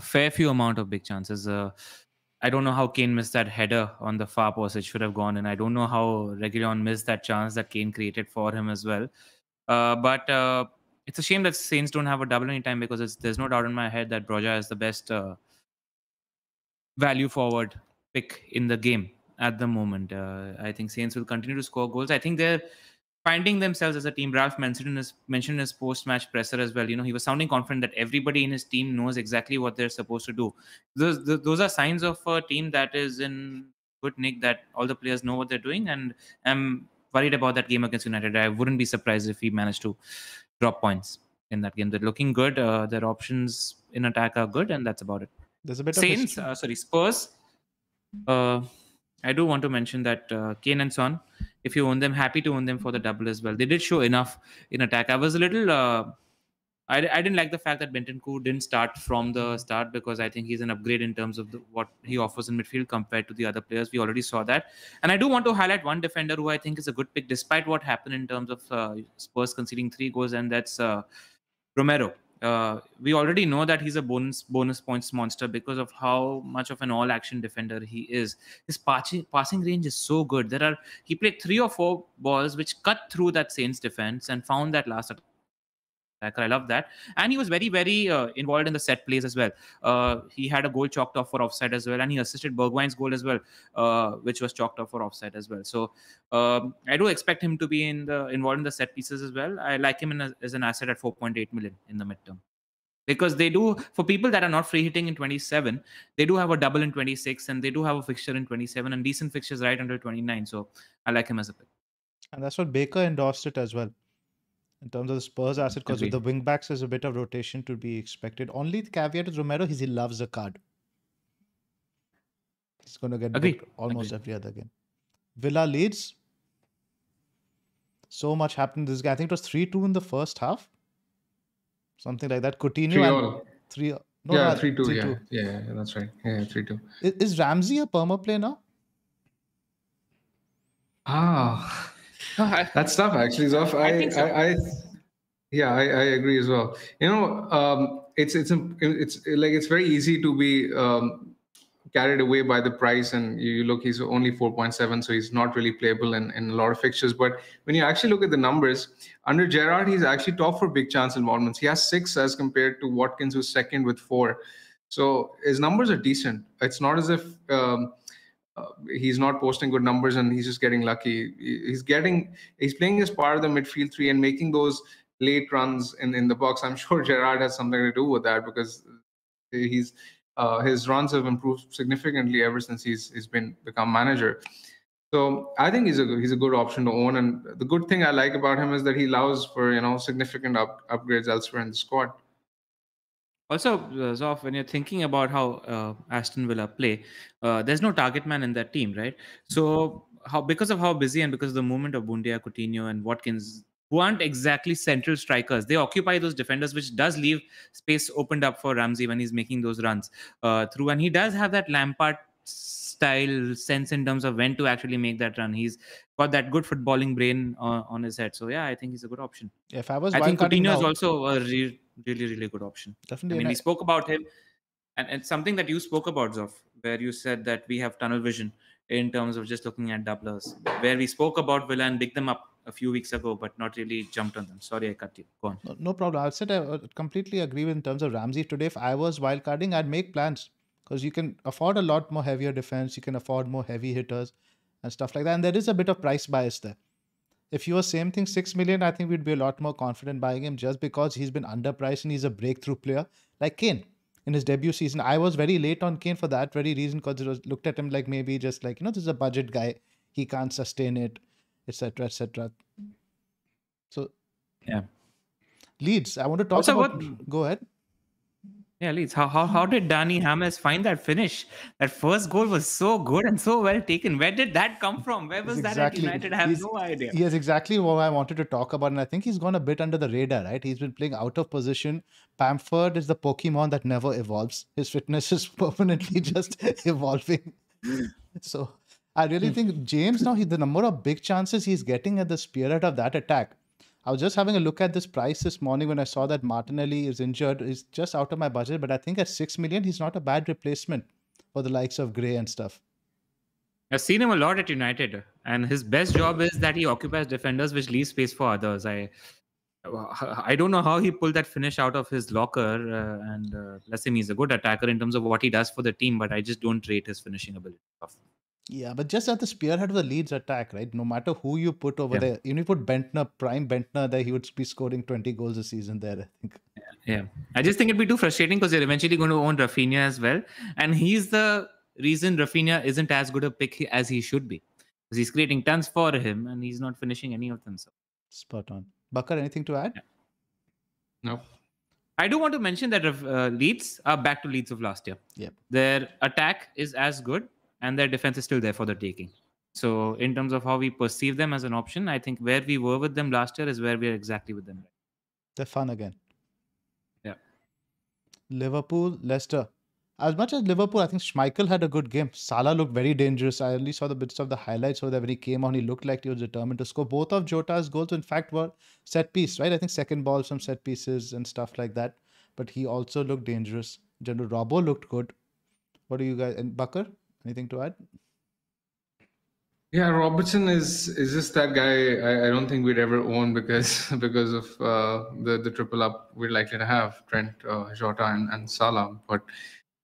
a fair few amount of big chances. Uh, I don't know how Kane missed that header on the far post. It should have gone in. I don't know how Reguilon missed that chance that Kane created for him as well. Uh, but uh, it's a shame that Saints don't have a double anytime because there's no doubt in my head that Broja is the best uh, value forward pick in the game at the moment. Uh, I think Saints will continue to score goals. I think they're finding themselves as a team. Ralph mentioned in his mentioned in his post-match presser as well. You know, he was sounding confident that everybody in his team knows exactly what they're supposed to do. Those those are signs of a team that is in good nick. That all the players know what they're doing, and I'm worried about that game against United. I wouldn't be surprised if we managed to drop points in that game. They're looking good. Uh, their options in attack are good, and that's about it. There's a bit Saints, of history. uh, sorry, Spurs. Uh, I do want to mention that uh, Kane and Son, if you own them, happy to own them for the double as well. They did show enough in attack. I was a little. Uh, I, I didn't like the fact that Bentancur didn't start from the start because I think he's an upgrade in terms of the, what he offers in midfield compared to the other players. We already saw that. And I do want to highlight one defender who I think is a good pick despite what happened in terms of uh, Spurs conceding three goals, and that's uh, Romero. Uh, we already know that he's a bonus bonus points monster because of how much of an all action defender he is. His passing passing range is so good. There are he played three or four balls which cut through that Saints defense and found that last attacker. I love that, and he was very very uh, involved in the set plays as well. Uh, he had a goal chalked off for offside as well, and he assisted Bergwijn's goal as well, uh, which was chalked off for offside as well. So um, I do expect him to be in the involved in the set pieces as well. I like him a, as an asset at 4.8 million in the midterm because they do for people that are not free hitting in 27 they do have a double in 26 and they do have a fixture in 27 and decent fixtures right under 29 so i like him as a pick And that's what Bakar endorsed it as well. In terms of the Spurs asset, because with the wing backs, there's a bit of rotation to be expected. Only the caveat is Romero is he loves the card. He's going to get Agreed. almost Agreed. every other game. Villa Leeds. So much happened this game. I think it was 3 2 in the first half. Something like that. Coutinho Three and all. 3 no, yeah, three two. 3-2. Yeah, yeah, yeah, that's right. Yeah, three two. Is, is Ramsey a perma play now? Ah, That's tough. Actually, Zoff. I I, think so. I, I, yeah, I, I agree as well. You know, um, it's it's a- it's like it's very easy to be um, carried away by the price, and you, look, he's only four point seven, so he's not really playable in, in a lot of fixtures. But when you actually look at the numbers under Gerrard, he's actually top for big chance involvements. He has six as compared to Watkins, who's second with four. So his numbers are decent. It's not as if um, he's not posting good numbers and he's just getting lucky. He's getting, he's playing as part of the midfield three and making those late runs in, in the box. I'm sure Gerrard has something to do with that because he's uh, his runs have improved significantly ever since he's he's been become manager. So I think he's a he's a good option to own. And the good thing I like about him is that he allows for you know significant up, upgrades elsewhere in the squad. Also, uh, Zoff, when you're thinking about how uh, Aston Villa play, uh, there's no target man in that team, right? So, how because of how busy and because of the movement of Buendía, Coutinho, and Watkins, who aren't exactly central strikers, they occupy those defenders, which does leave space opened up for Ramsey when he's making those runs uh, through. And he does have that Lampard style sense in terms of when to actually make that run. He's got that good footballing brain uh, on his head. So, yeah, I think he's a good option. If I was I think Coutinho is also a re- really, really good option. Definitely. I mean, we spoke about him, and it's something that you spoke about, Zoff, where you said that we have tunnel vision in terms of just looking at doublers. Where we spoke about Villa and picked them up a few weeks ago, but not really jumped on them. Sorry, I cut you. Go on. No, no problem. I said I uh, completely agree with in terms of Ramsey today. If I was wildcarding, I'd make plans because you can afford a lot more heavier defense. You can afford more heavy hitters and stuff like that. And there is a bit of price bias there. If you were same thing, six million, I think we'd be a lot more confident buying him just because he's been underpriced and he's a breakthrough player like Kane in his debut season. I was very late on Kane for that very reason because it was looked at him like maybe just like you know this is a budget guy, he can't sustain it, etc. etc. So Yeah. Leeds. I want to talk Also, about. what- Go ahead. Yeah, Leeds. How, how how did Danny James find that finish? That first goal was so good and so well taken. Where did that come from? Where was It's that at United? I have no idea. Yes, exactly what I wanted to talk about, and I think he's gone a bit under the radar, right? He's been playing out of position. Bamford is the Pokemon that never evolves. His fitness is permanently just evolving. So I really hmm. think James now he the number of big chances he's getting at the spirit of that attack. I was just having a look at this price this morning when I saw that Martinelli is injured. Is just out of my budget, but I think at six million he's not a bad replacement for the likes of Gray and stuff. I've seen him a lot at United, and his best job is that he occupies defenders, which leaves space for others. I I don't know how he pulled that finish out of his locker, uh, and uh, bless him, he's a good attacker in terms of what he does for the team, but I just don't rate his finishing ability. Yeah, but just at the spearhead of the Leeds attack, right? No matter who you put over Yeah. there, even if you put Bendtner, prime Bendtner there, he would be scoring 20 goals a season there, I think. Yeah, I just think it'd be too frustrating because they're eventually going to own Raphinha as well, and he's the reason Raphinha isn't as good a pick as he should be because he's creating tons for him and he's not finishing any of them. So Spot on. Bakar, anything to add? No. I do want to mention that uh, Leeds are back to Leeds of last year. Yep. Their attack is as good, and their defense is still there for the taking. So, in terms of how we perceive them as an option, I think where we were with them last year is where we are exactly with them. They're fun again. Yeah. Liverpool, Leicester. As much as Liverpool, I think Schmeichel had a good game. Salah looked very dangerous. I only saw the bits of the highlights so that when he came on, he looked like he was determined to score. Both of Jota's goals, in fact, were set piece, right? I think second balls from set pieces and stuff like that. But he also looked dangerous. General Robbo looked good. What do you guys and Bakar? Anything to add? Yeah, Robertson is is just that guy. I, I don't think we'd ever own because because of uh, the the triple up we're likely to have Trent, uh, Jota, and, and Salah. But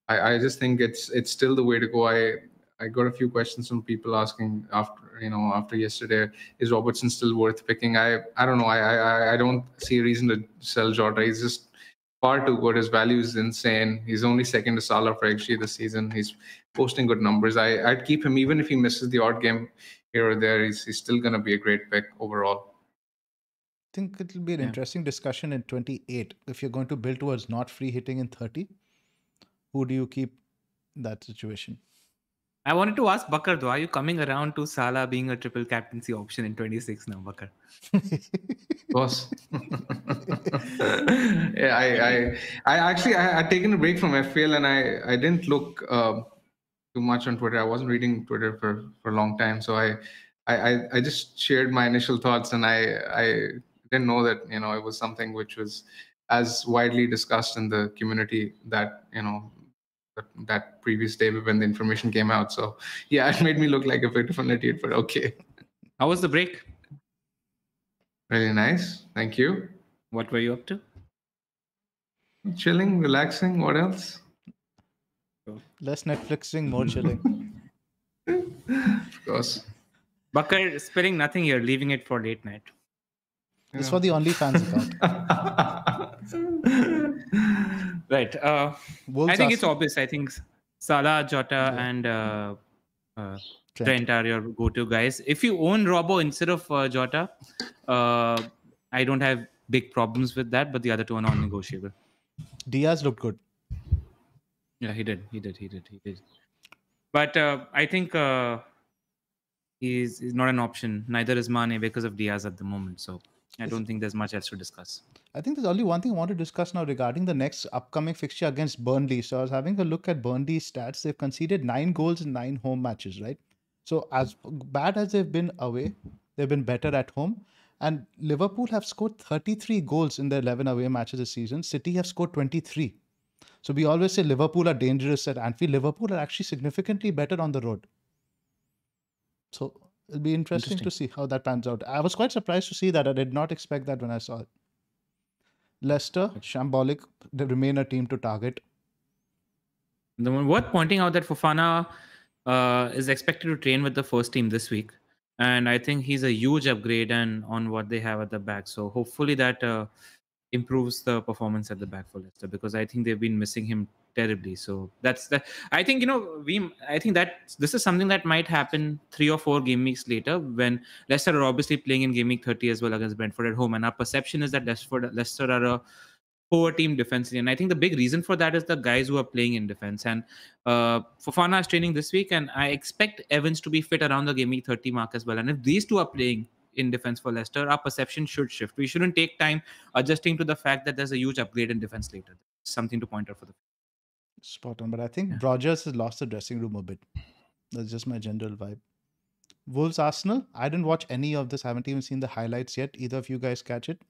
I, I just think it's it's still the way to go. I I got a few questions from people asking after you know after yesterday is Robertson still worth picking? I I don't know. I I I don't see a reason to sell Jota. He's just far too good. His value is insane. He's only second to Salah for XG this season. He's posting good numbers. I, I'd keep him even if he misses the odd game here or there. He's, he's still going to be a great pick overall. I think it'll be an Yeah. interesting discussion in 28. If you're going to build towards not free hitting in 30, who do you keep in that situation? I wanted to ask Bakar though, are you coming around to Salah being a triple captaincy option in 26 now, Bakar? Of course. yeah, I, I, I actually I had taken a break from FPL and I, I didn't look uh, too much on Twitter. I wasn't reading Twitter for, for a long time, so I, I, I- just shared my initial thoughts and I, I didn't know that you know it was something which was as widely discussed in the community that you know that, that previous day when the information came out. So yeah, it made me look like a bit of an idiot, but okay, How was the break? really nice. Thank you. What were you up to? Chilling, relaxing. What else? Less Netflixing, more chilling. Of course. Bakar spilling nothing here, leaving it for late night. It's for the OnlyFans account. Right. Uh, I think it's obvious. I think Salah, Jota, Yeah. and uh, uh, Trent. Trent are your go-to guys. If you own Robo instead of uh, Jota, uh, I don't have big problems with that. But the other two are non-negotiable. Diaz looked good. Yeah, he did. He did. He did. He did. But uh, I think uh, he's, he's not an option. Neither is Mane because of Diaz at the moment. So I don't think there's much else to discuss. I think there's only one thing I want to discuss now regarding the next upcoming fixture against Burnley. So I was having a look at Burnley's stats. They've conceded nine goals in nine home matches, right? So as bad as they've been away, they've been better at home. And Liverpool have scored 33 goals in their 11 away matches this season. City have scored 23. So we always say Liverpool are dangerous at Anfield. Liverpool are actually significantly better on the road. So it'll be interesting, to see how that pans out. I was quite surprised to see that. I did not expect that when I saw it. Leicester, shambolic, they remain a team to target. The one worth pointing out that Fofana uh, is expected to train with the first team this week, and I think he's a huge upgrade and on what they have at the back. So hopefully that uh, improves the performance at the back for Leicester because I think they've been missing him terribly. So that's that. I think you know we. I think that this is something that might happen three or four game weeks later when Leicester are obviously playing in game week 30 as well against Brentford at home, and our perception is that Leicester, Leicester are a poor team defensively. And I think the big reason for that is the guys who are playing in defense. And uh, Fofana is training this week, and I expect Evans to be fit around the game week 30 mark as well. And if these two are playing in defense for Leicester, our perception should shift. We shouldn't take time adjusting to the fact that there's a huge upgrade in defense later. Something to point out for the. Spot on. But I think Yeah. Rodgers has lost the dressing room a bit. That's just my general vibe. Wolves Arsenal. I didn't watch any of this. I haven't even seen the highlights yet. Either of you guys catch it?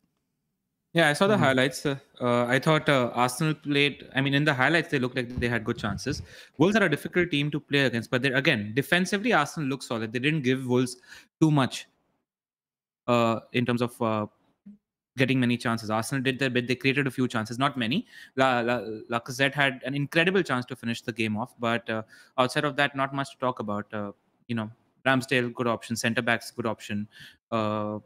Yeah, I saw the Mhm. highlights. Uh, uh, I thought uh, Arsenal played. I mean, in the highlights, they looked like they had good chances. Wolves are a difficult team to play against, but they're again defensively. Arsenal looks solid. They didn't give Wolves too much uh, in terms of uh, getting many chances. Arsenal did their bit. They created a few chances, not many. La, La, Lacazette had an incredible chance to finish the game off, but uh, outside of that, not much to talk about. Uh, you know, Ramsdale, good option. Centre backs, good option. Uh,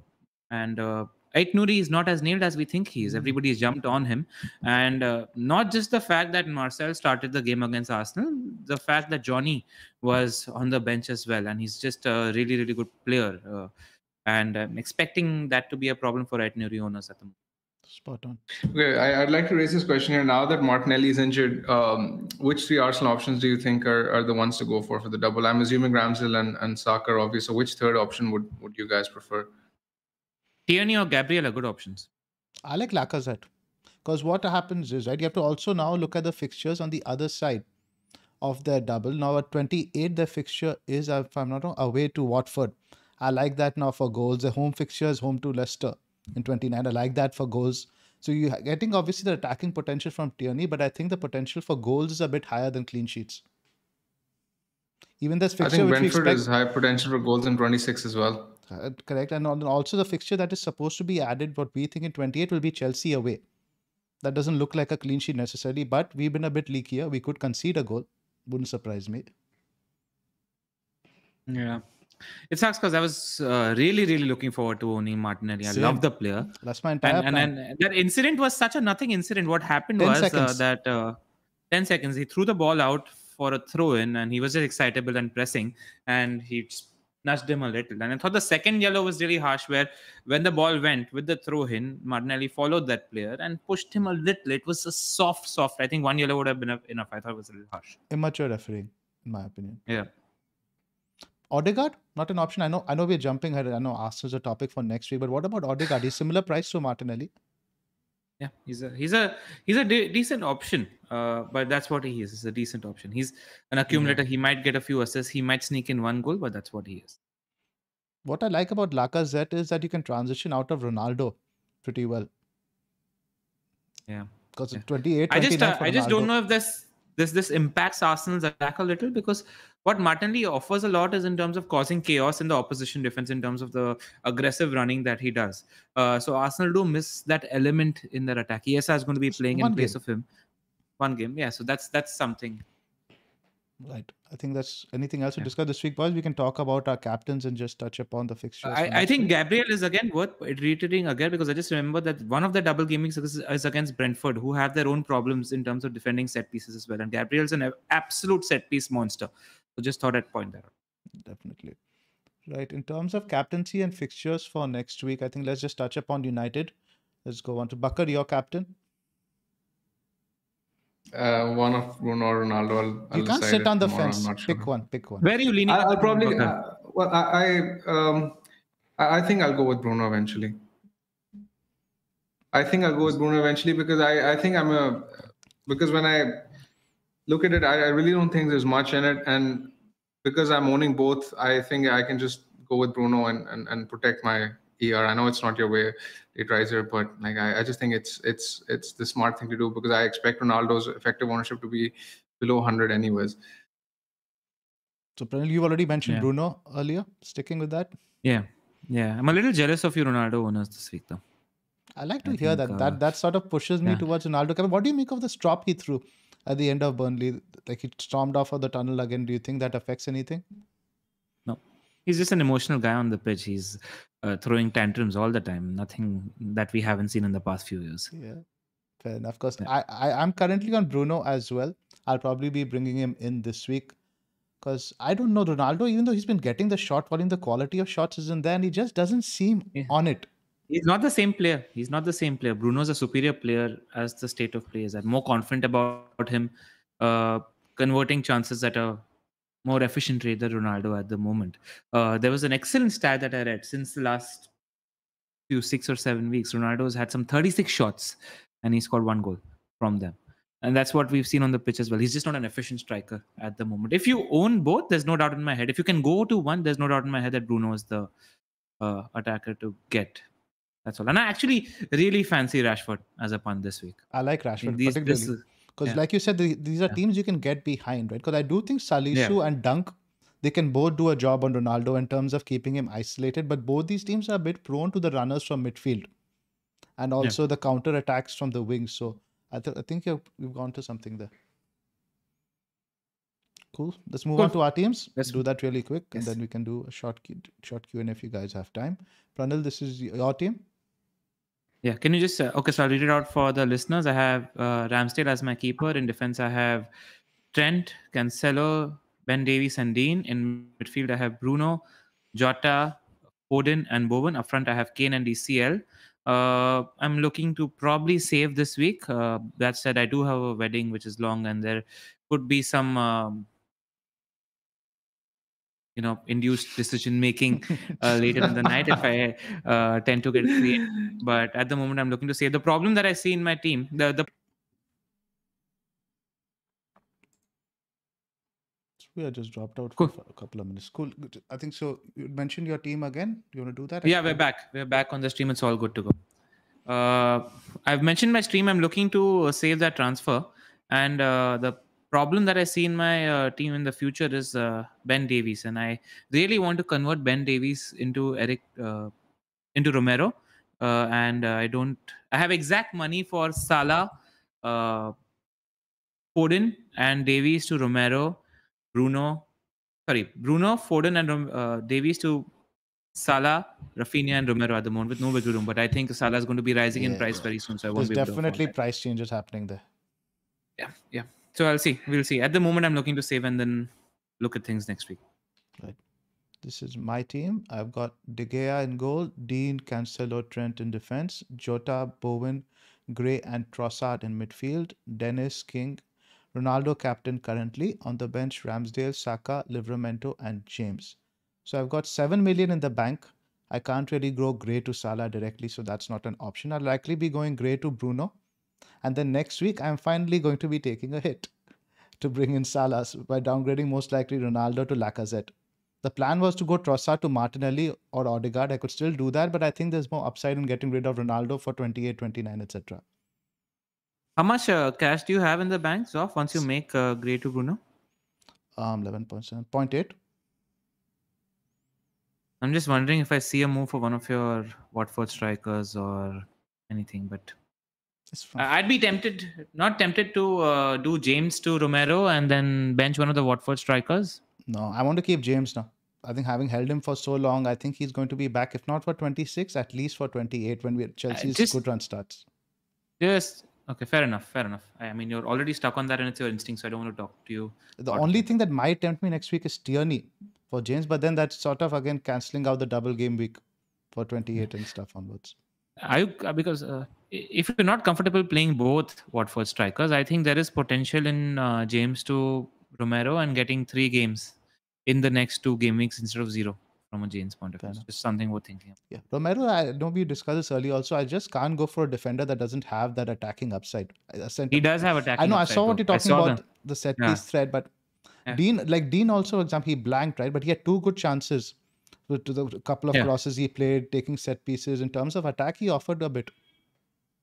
and uh, Ait Nouri is not as nailed as we think he is. Everybody has jumped on him, and uh, not just the fact that Marçal started the game against Arsenal, the fact that Johnny was on the bench as well, and he's just a really, really good player. Uh, and I'm expecting that to be a problem for Ait Nouri owners at the moment. Spot on. Okay, I, would like to raise this question here. Now that Martinelli is injured, um, which three Arsenal options do you think are, are the ones to go for for the double? I'm assuming Ramsdale and, and Saka are obvious. So which third option would, would you guys prefer? Tierney or Gabriel are good options. I like Lacazette. Because what happens is, right, you have to also now look at the fixtures on the other side of their double. Now at 28, their fixture is, if I'm not wrong, away to Watford. I like that now for goals. The home fixture is home to Leicester in 29. I like that for goals. So you're getting obviously the attacking potential from Tierney, but I think the potential for goals is a bit higher than clean sheets. Even this fixture, I think Brentford expect, is high potential for goals in 26 as well. Uh, correct, and also the fixture that is supposed to be added, what we think in 28 will be Chelsea away. That doesn't look like a clean sheet necessarily, but we've been a bit leakier. We could concede a goal. Wouldn't surprise me. Yeah. It sucks because I was uh, really, really looking forward to owning Martinelli. I love the player. That's my entire and, and, and, that incident was such a nothing incident. What happened was uh, that uh, 10 seconds, he threw the ball out for a throw in and he was just excitable and pressing and he nudged him a little. And I thought the second yellow was really harsh, where when the ball went with the throw in, Martinelli followed that player and pushed him a little. It was a soft, soft. I think one yellow would have been enough. I thought it was a little harsh. Immature refereeing, in my opinion. Yeah. Odegaard, not an option. I know. I know we're jumping ahead. I know Arsenal's a topic for next week, but what about Odegaard? He's similar price to Martinelli. Yeah, he's a he's a he's a de- decent option. Uh, but that's what he is. He's a decent option. He's an accumulator. Yeah. He might get a few assists. He might sneak in one goal, but that's what he is. What I like about Lacazette is that you can transition out of Ronaldo pretty well. Yeah, because yeah. 28. I just uh, I just don't know if this this this impacts Arsenal's attack a little because what Martinelli offers a lot is in terms of causing chaos in the opposition defense in terms of the aggressive running that he does. Uh, so Arsenal do miss that element in their attack. ESR is going to be playing in place of him. One game, yeah. So that's that's something. Right. I think that's anything else to yeah. discuss this week, boys. We can talk about our captains and just touch upon the fixtures. I, I think week. Gabriel is again worth reiterating again because I just remember that one of the double gamings is against Brentford, who have their own problems in terms of defending set pieces as well. And Gabriel's an absolute set piece monster. So just thought I'd point that out. Definitely. Right. In terms of captaincy and fixtures for next week, I think let's just touch upon United. Let's go on to Bakar, your captain. Uh, one of Bruno or Ronaldo. I'll, I'll you can't sit on the fence. Sure. Pick one. Pick one. Where are you leaning? I, will probably. Uh, well, I, I um, I think I'll go with Bruno eventually. I think I'll go with Bruno eventually because I, I think I'm a because when I look at it, I, I really don't think there's much in it, and because I'm owning both, I think I can just go with Bruno and and, and protect my ER. I know it's not your way, Riser, but like I, I just think it's it's it's the smart thing to do because I expect Ronaldo's effective ownership to be below 100 anyways. So Pranil, you've already mentioned yeah. Bruno earlier. Sticking with that. Yeah, yeah. I'm a little jealous of you Ronaldo owners this week though. I like to I hear think, that. Uh, that that sort of pushes me yeah. towards Ronaldo. What do you make of the strop he threw at the end of Burnley? Like he stormed off of the tunnel again. Do you think that affects anything? No, he's just an emotional guy on the pitch. He's uh, throwing tantrums all the time. Nothing that we haven't seen in the past few years. Yeah, fair enough. Because yeah. I, I I'm currently on Bruno as well. I'll probably be bringing him in this week. Because I don't know Ronaldo, even though he's been getting the shot volume, the quality of shots isn't there, and he just doesn't seem yeah. on it. He's not the same player. He's not the same player. Bruno's a superior player as the state of play is. I'm more confident about him uh, converting chances at a more efficient rate than Ronaldo at the moment. Uh, there was an excellent stat that I read since the last few six or seven weeks. Ronaldo's had some 36 shots and he scored one goal from them. And that's what we've seen on the pitch as well. He's just not an efficient striker at the moment. If you own both, there's no doubt in my head. If you can go to one, there's no doubt in my head that Bruno is the uh, attacker to get. That's all. And I actually really fancy Rashford as a pun this week. I like Rashford these, particularly. This, because, yeah. like you said, the, these are yeah. teams you can get behind, right? Because I do think Salisu and Dunk, they can both do a job on Ronaldo in terms of keeping him isolated. But both these teams are a bit prone to the runners from midfield and also the counter attacks from the wings. So I, th- I think you've, you've gone to something there. Cool. Let's move cool. on to our teams. Let's do that really quick, yes. and then we can do a short Q, short Q and if you guys have time. Pranil, this is your team. Yeah, can you just uh, okay? So I'll read it out for the listeners. I have uh, Ramsdale as my keeper. In defense, I have Trent, Cancelo, Ben Davies, and Digne. In midfield, I have Bruno, Jota, Foden, and Bowen. Up front, I have Kane and DCL. Uh, I'm looking to probably save this week. Uh, that said, I do have a wedding which is long, and there could be some, um, you know, induced decision making uh, later in the night if I uh, tend to get creative. But at the moment, I'm looking to save. The problem that I see in my team, the the We are just dropped out Cool. for a couple of minutes. Cool. I think so. You mentioned your team again. You want to do that? yeah we're back we're back on the stream it's all good to go uh, i've mentioned my stream i'm looking to uh, save that transfer and uh, the problem that i see in my uh, team in the future is uh, ben davies and i really want to convert ben davies into eric uh, into romero uh, and uh, i don't i have exact money for salah uh, foden and davies to romero bruno sorry bruno foden and uh, davies to Salah, Raphinha, and Romero at the moment with no wiggle room. But I think Salah is going to be rising in price very soon, so I won't There's be able definitely price changes happening there. Yeah, yeah. So I'll see. We'll see. At the moment, I'm looking to save and then look at things next week. Right. This is my team. I've got De Gea in goal, Digne, Cancelo, Trent in defense, Jota, Bowen, Gray, and Trossard in midfield, Dennis, King, Ronaldo captain currently on the bench, Ramsdale, Saka, Livramento, and James. So I've got 7 million in the bank. I can't really grow Gray to Salah directly, so that's not an option. I'll likely be going Gray to Bruno. And then next week, I'm finally going to be taking a hit to bring in Salah by downgrading most likely Ronaldo to Lacazette. The plan was to go Trossard to Martinelli or Odegaard. I could still do that, but I think there's more upside in getting rid of Ronaldo for 28, 29, etc. How much uh, cash do you have in the bank, Zoff, once you make uh, Gray to Bruno? Um, 11.7, 0.8. I'm just wondering if I see a move for one of your Watford strikers or anything, but It's fine. I- I'd be tempted, not tempted to uh, do James to Romero and then bench one of the Watford strikers. No, I want to keep James now. I think having held him for so long, I think he's going to be back, if not for 26, at least for 28 when we Chelsea's just- good run starts. Yes. okay, fair enough, fair enough. I I mean, you're already stuck on that, and it's your instinct, so I don't want to talk to you. The only thing that might tempt me next week is Tierney for James, but then that's sort of again cancelling out the double game week for 28 and stuff onwards. You uh, because uh, if you're not comfortable playing both Watford strikers, I think there is potential in uh, James to Romero and getting three games in the next two game weeks instead of zero from a James point of view. enough. Just something worth thinking. of. Yeah, Romero, I know we discussed this earlier also. I just can't go for a defender that doesn't have that attacking upside. He does have attacking. I know, I saw what though. you're talking about, the- the set Yeah. piece thread, but Yeah. Digne, like Digne also, for example, he blanked, right? But he had two good chances to to the couple of Yeah. crosses he played, taking set pieces. In terms of attack, he offered a bit.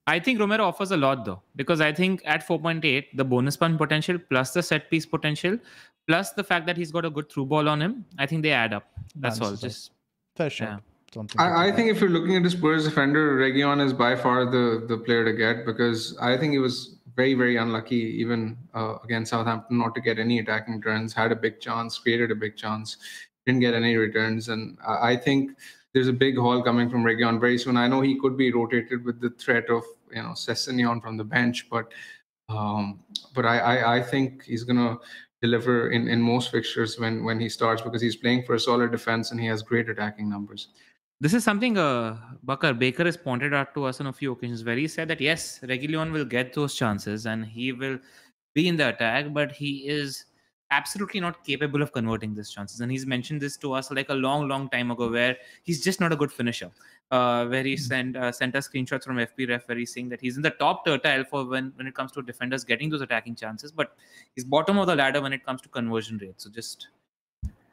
I think Romero offers a lot though, because I think at 4.8, the bonus punch potential plus the set piece potential, plus the fact that he's got a good through ball on him, I think they add up. That's all. Just Fair shot. Yeah. Something I, I think think if you're looking at a Spurs defender, Reguilon is by far the the player to get because I think he was very very unlucky even uh, against Southampton not to get any attacking returns. Had a big chance, created a big chance, didn't get any returns, and I, think there's a big haul coming from Reguilon very soon. I know he could be rotated with the threat of you know Sessegnon from the bench, but um, but I, I I think he's gonna deliver in in most fixtures when when he starts because he's playing for a solid defense and he has great attacking numbers. This is something uh, Bakar Baker has pointed out to us on a few occasions where he said that yes, Reguilon will get those chances and he will be in the attack, but he is absolutely not capable of converting these chances. And he's mentioned this to us like a long, long time ago, where he's just not a good finisher. Uh, where he sent uh, sent us screenshots from FBref where he's saying that he's in the top tertile for when when it comes to defenders getting those attacking chances, but he's bottom of the ladder when it comes to conversion rate. So just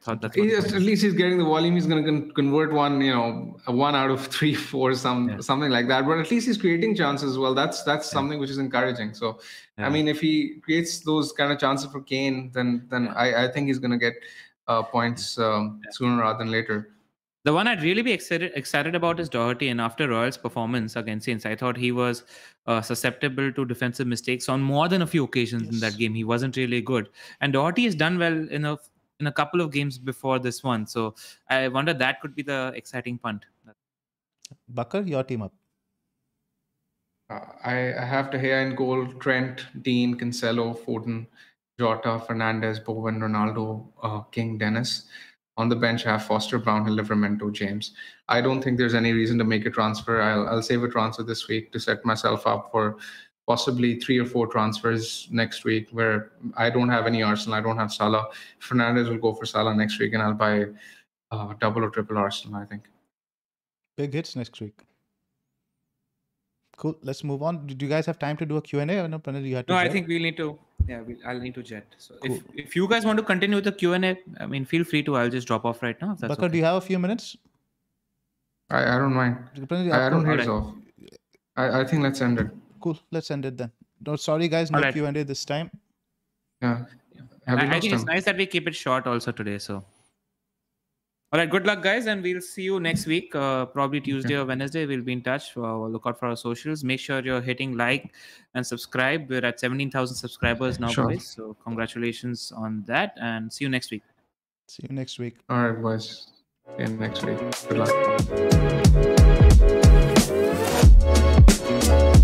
thought that's what He just, at least he's getting the volume. He's going to con- convert one, you know, one out of three, four, some Yeah. something like that. But at least he's creating chances as well. That's that's Yeah. something which is encouraging. So, Yeah. I mean, if he creates those kind of chances for Kane, then then Yeah. I, I think he's going to get uh, points um, Yeah. sooner rather than later. The one I'd really be excited excited about is Doherty, and after Royal's performance against Saints, I thought he was uh, susceptible to defensive mistakes on more than a few occasions in that game. He wasn't really good, and Doherty has done well in a in a couple of games before this one. So I wonder that could be the exciting punt. Bakar, your team up. Uh, I, I have to here in goal Trent, Digne, Cancelo, Foden, Jota, Fernandes, Bowen, Ronaldo, uh, King, Dennis. On the bench, I have Foster, Brown, Brownhill, Livramento, James. I don't think there's any reason to make a transfer. I'll, I'll save a transfer this week to set myself up for possibly three or four transfers next week where I don't have any Arsenal, I don't have Salah. Fernandes will go for Salah next week, and I'll buy uh, double or triple Arsenal, I think. Big hits next week. Cool. Let's move on. Do you guys have time to do a Q&A or no, You no, jet? I think we'll need to. Yeah, we, I'll need to jet. So cool. if, if you guys want to continue the Q&A, I mean, feel free to. I'll just drop off right now. If Bakar, okay. do you have a few minutes? I, I don't mind. I, I, don't hear right. off. I, I think let's end it. Cool. Let's end it then. No, sorry guys, no Alright. Q&A this time. Yeah. I, Have you I lost think it's nice that we keep it short also today. So, all right, good luck, guys, and we'll see you next week. Uh, probably Tuesday or Wednesday. We'll be in touch. Uh, look out for our socials. Make sure you're hitting like and subscribe. We're at seventeen thousand subscribers now, Sure. boys. So congratulations on that, and see you next week. See you next week. All right, boys. See you next week. Good luck.